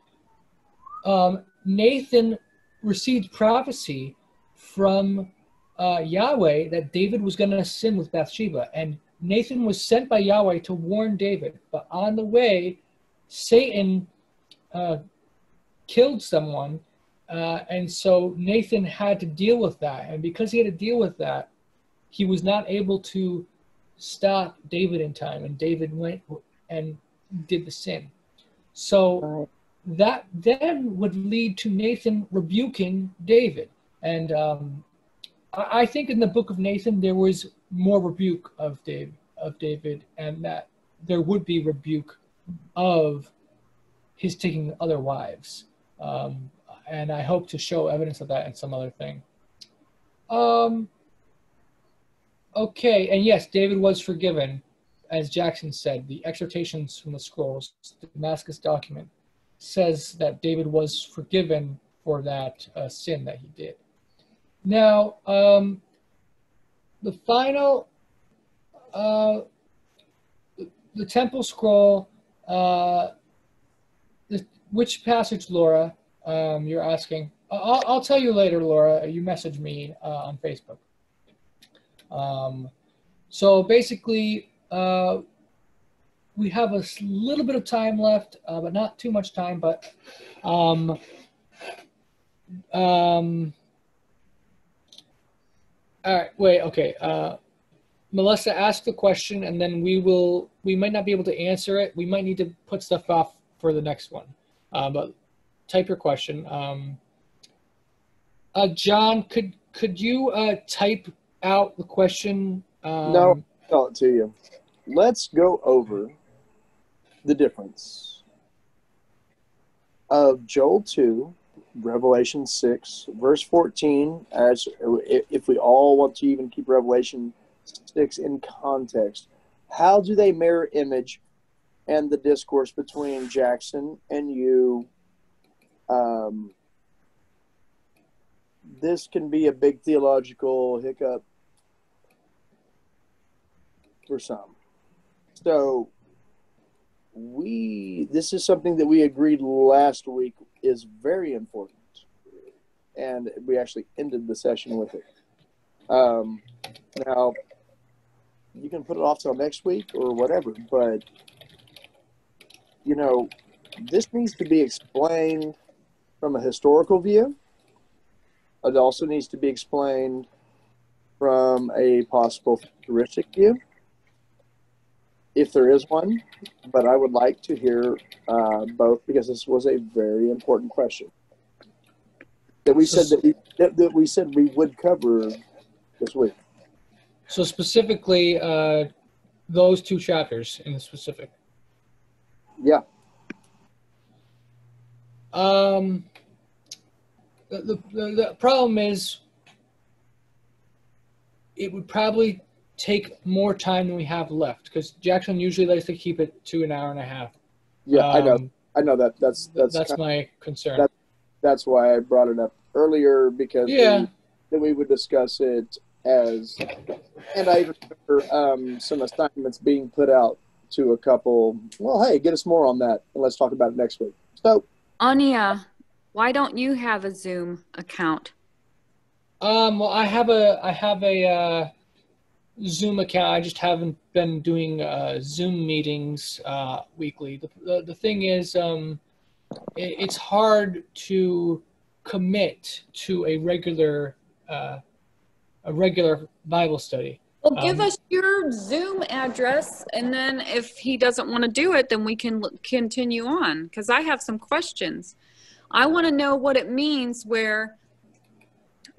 Speaker 1: um, Nathan received prophecy from uh, Yahweh that David was going to sin with Bathsheba, and Nathan was sent by Yahweh to warn David, but on the way, Satan uh, killed someone, uh, and so Nathan had to deal with that. And because he had to deal with that, he was not able to stop David in time, and David went and did the sin. So that then would lead to Nathan rebuking David. And um, I think in the book of Nathan, there was more rebuke of David, of David, and that there would be rebuke of his taking other wives. Um, and I hope to show evidence of that in some other thing. Um, okay, and yes, David was forgiven, as Jackson said. The exhortations from the scrolls, the Damascus document, says that David was forgiven for that uh, sin that he did. Now, um, the final, uh, the temple scroll, uh, the, which passage, Laura, um, you're asking? I'll, I'll tell you later, Laura. You message me uh, on Facebook. Um, so basically, uh, we have a little bit of time left, uh, but not too much time. But um, um, all right, wait, okay. Uh, Melissa, ask the question, and then we will. We might not be able to answer it. We might need to put stuff off for the next one. Uh, but type your question. Um, uh, John, could could you uh, type out the question? Um,
Speaker 7: No. Tell it to you. Let's go over the difference of Joel 2, Revelation 6, verse 14. As if we all want to even keep Revelation 6 in context, how do they mirror image and the discourse between Jackson and you? Um, this can be a big theological hiccup for some. So we this is something that we agreed last week is very important, and we actually ended the session with it. Um, now you can put it off till next week or whatever, but you know this needs to be explained from a historical view. It also needs to be explained from a possible futuristic view if there is one, but I would like to hear uh, both because this was a very important question that we said that we that, that we said we would cover this week.
Speaker 1: So specifically, uh, those two chapters in the specific.
Speaker 7: Yeah,
Speaker 1: Um, the, the, the, problem is it would probably take more time than we have left because Jackson usually likes to keep it to an hour and a half.
Speaker 7: yeah, I know,
Speaker 1: Um,
Speaker 7: I know that. That's that's
Speaker 1: That's
Speaker 7: kind
Speaker 1: my concern.
Speaker 7: that- that's why I brought it up earlier because
Speaker 1: Yeah.
Speaker 7: we, that we would discuss it as, and I remember um, some assignments being put out to a couple. Well, hey, get us more on that, and let's talk about it next week. So
Speaker 8: Anya, why don't you have a Zoom account?
Speaker 1: Um, well, I have a I have a uh, Zoom account. I just haven't been doing uh, Zoom meetings uh, weekly. The, the the thing is, um, it, it's hard to commit to a regular uh, a regular Bible study.
Speaker 8: Well, give
Speaker 1: Um,
Speaker 8: us your Zoom address, and then if he doesn't want to do it, then we can continue on. Because I have some questions. I want to know what it means where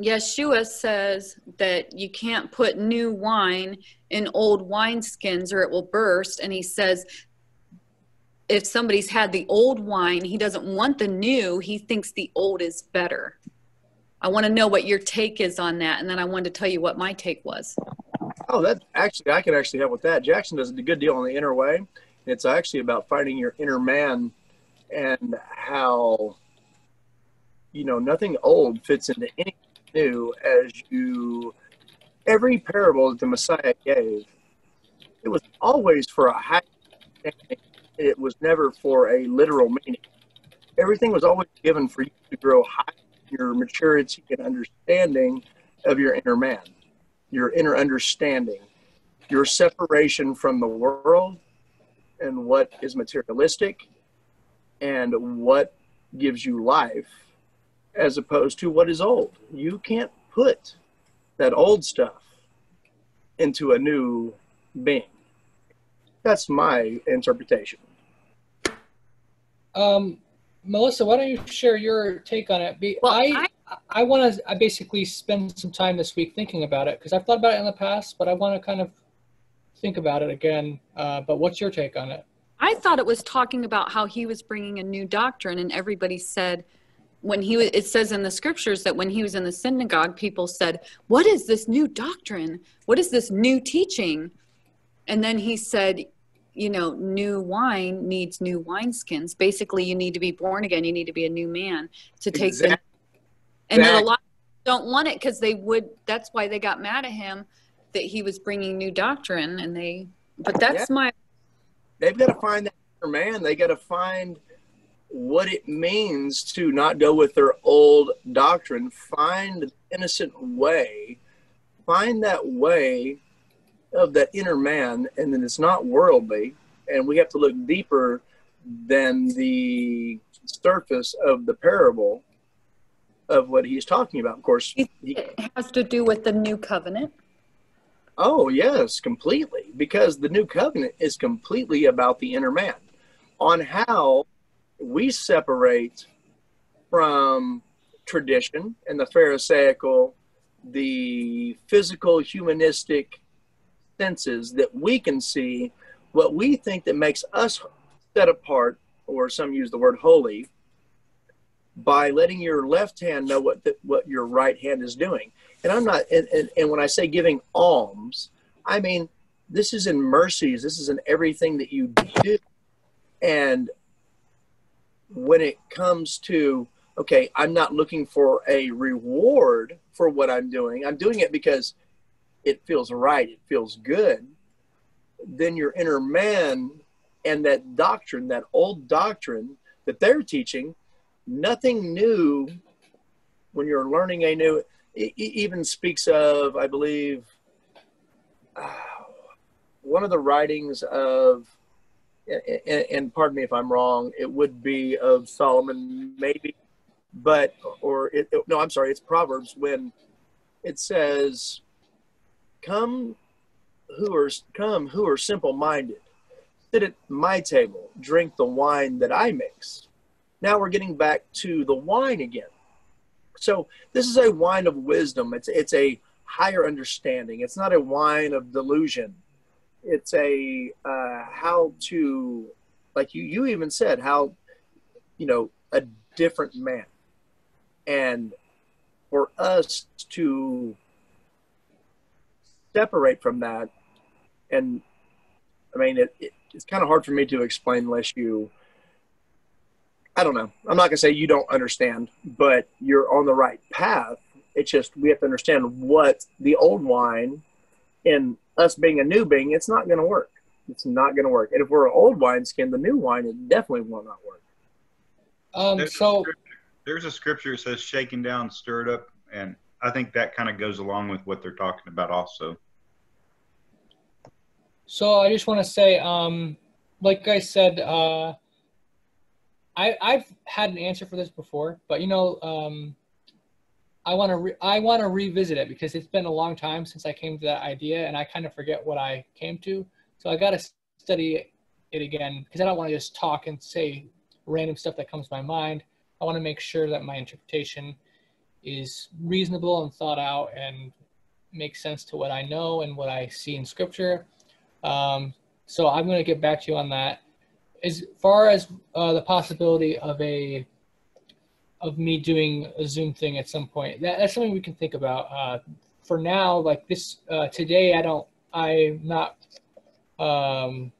Speaker 8: Yeshua says that you can't put new wine in old wineskins or it will burst. And he says if somebody's had the old wine, he doesn't want the new, he thinks the old is better. I want to know what your take is on that, and then I wanted to tell you what my take was.
Speaker 3: Oh, that actually, I can actually help with that. Jackson does a good deal on the inner way. It's actually about finding your inner man and how, you know, nothing old fits into anything new as you, every parable that the Messiah gave, it was always for a high, it was never for a literal meaning. Everything was always given for you to grow high your maturity and understanding of your inner man your inner understanding, your separation from the world and what is materialistic and what gives you life as opposed to what is old. You can't put that old stuff into a new being. That's my interpretation.
Speaker 1: Um, Melissa, why don't you share your take on it? Be,
Speaker 8: Well,
Speaker 1: I, I want to I basically spend some time this week thinking about it because I've thought about it in the past, but I want to kind of think about it again. Uh, but what's your take on it?
Speaker 8: I thought it was talking about how he was bringing a new doctrine, and everybody said, when he was, it says in the scriptures that when he was in the synagogue, people said, What is this new doctrine? What is this new teaching? And then he said, You know, new wine needs new wineskins. Basically, you need to be born again. You need to be a new man to take the. And then a lot don't want it because they would, that's why they got mad at him that he was bringing new doctrine. And they, but that's my
Speaker 3: They've got to find that man. They got to find what it means to not go with their old doctrine. Find the innocent way. Find that way of that inner man, and then it's not worldly. And we have to look deeper than the surface of the parable of what he's talking about. Of course, he,
Speaker 8: it has to do with the new covenant.
Speaker 3: Oh, yes, completely. Because the new covenant is completely about the inner man, on how we separate from tradition and the Pharisaical, the physical, humanistic senses that we can see what we think that makes us set apart, or some use the word holy, by letting your left hand know what the, what your right hand is doing. And I'm not, and, and, and when I say giving alms, I mean this is in mercies. This is in everything that you do. And when it comes to okay, I'm not looking for a reward for what I'm doing. I'm doing it because it feels right. It feels good. Then your inner man and that doctrine, that old doctrine that they're teaching, nothing new when you're learning a new, it even speaks of, I believe, uh, one of the writings of, and, and, pardon me if I'm wrong, it would be of Solomon, maybe, but, or it, no, I'm sorry, it's Proverbs when it says, come who are, come who are simple minded, sit at my table, drink the wine that I mix. Now we're getting back to the wine again. So this is a wine of wisdom. It's, it's a higher understanding. It's not a wine of delusion it's a uh, how to like you you even said how you know a different man and for us to separate from that and i mean it, it it's kind of hard for me to explain unless you i don't know i'm not going to say you don't understand but you're on the right path it's just we have to understand what the old wine and us being a new being, it's not going to work. It's not going to work. And if we're an old wine skin, the new wine, it definitely will not work.
Speaker 1: Um, there's so
Speaker 5: a there's a scripture that says shaken down, stirred up, and I think that kind of goes along with what they're talking about also.
Speaker 1: So I just want to say, um, like I said, uh, I I've had an answer for this before, but you know, um, I want to I want to revisit it because it's been a long time since I came to that idea, and I kind of forget what I came to. So I got to study it again because I don't want to just talk and say random stuff that comes to my mind. I want to make sure that my interpretation is reasonable and thought out and makes sense to what I know and what I see in Scripture. Um, so I'm going to get back to you on that. As far as uh, the possibility of a of me doing a Zoom thing at some point. That, that's something we can think about. Uh, for now, like this uh, today, I don't. I'm not um,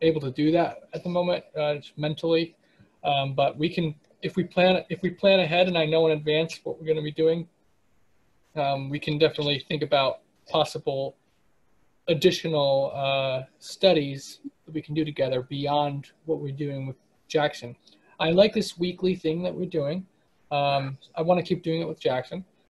Speaker 1: able to do that at the moment, uh, mentally. Um, but we can, if we plan, if we plan ahead, and I know in advance what we're going to be doing, um, we can definitely think about possible additional uh, studies that we can do together beyond what we're doing with Jackson. I like this weekly thing that we're doing. Um, I want to keep doing it with Jackson.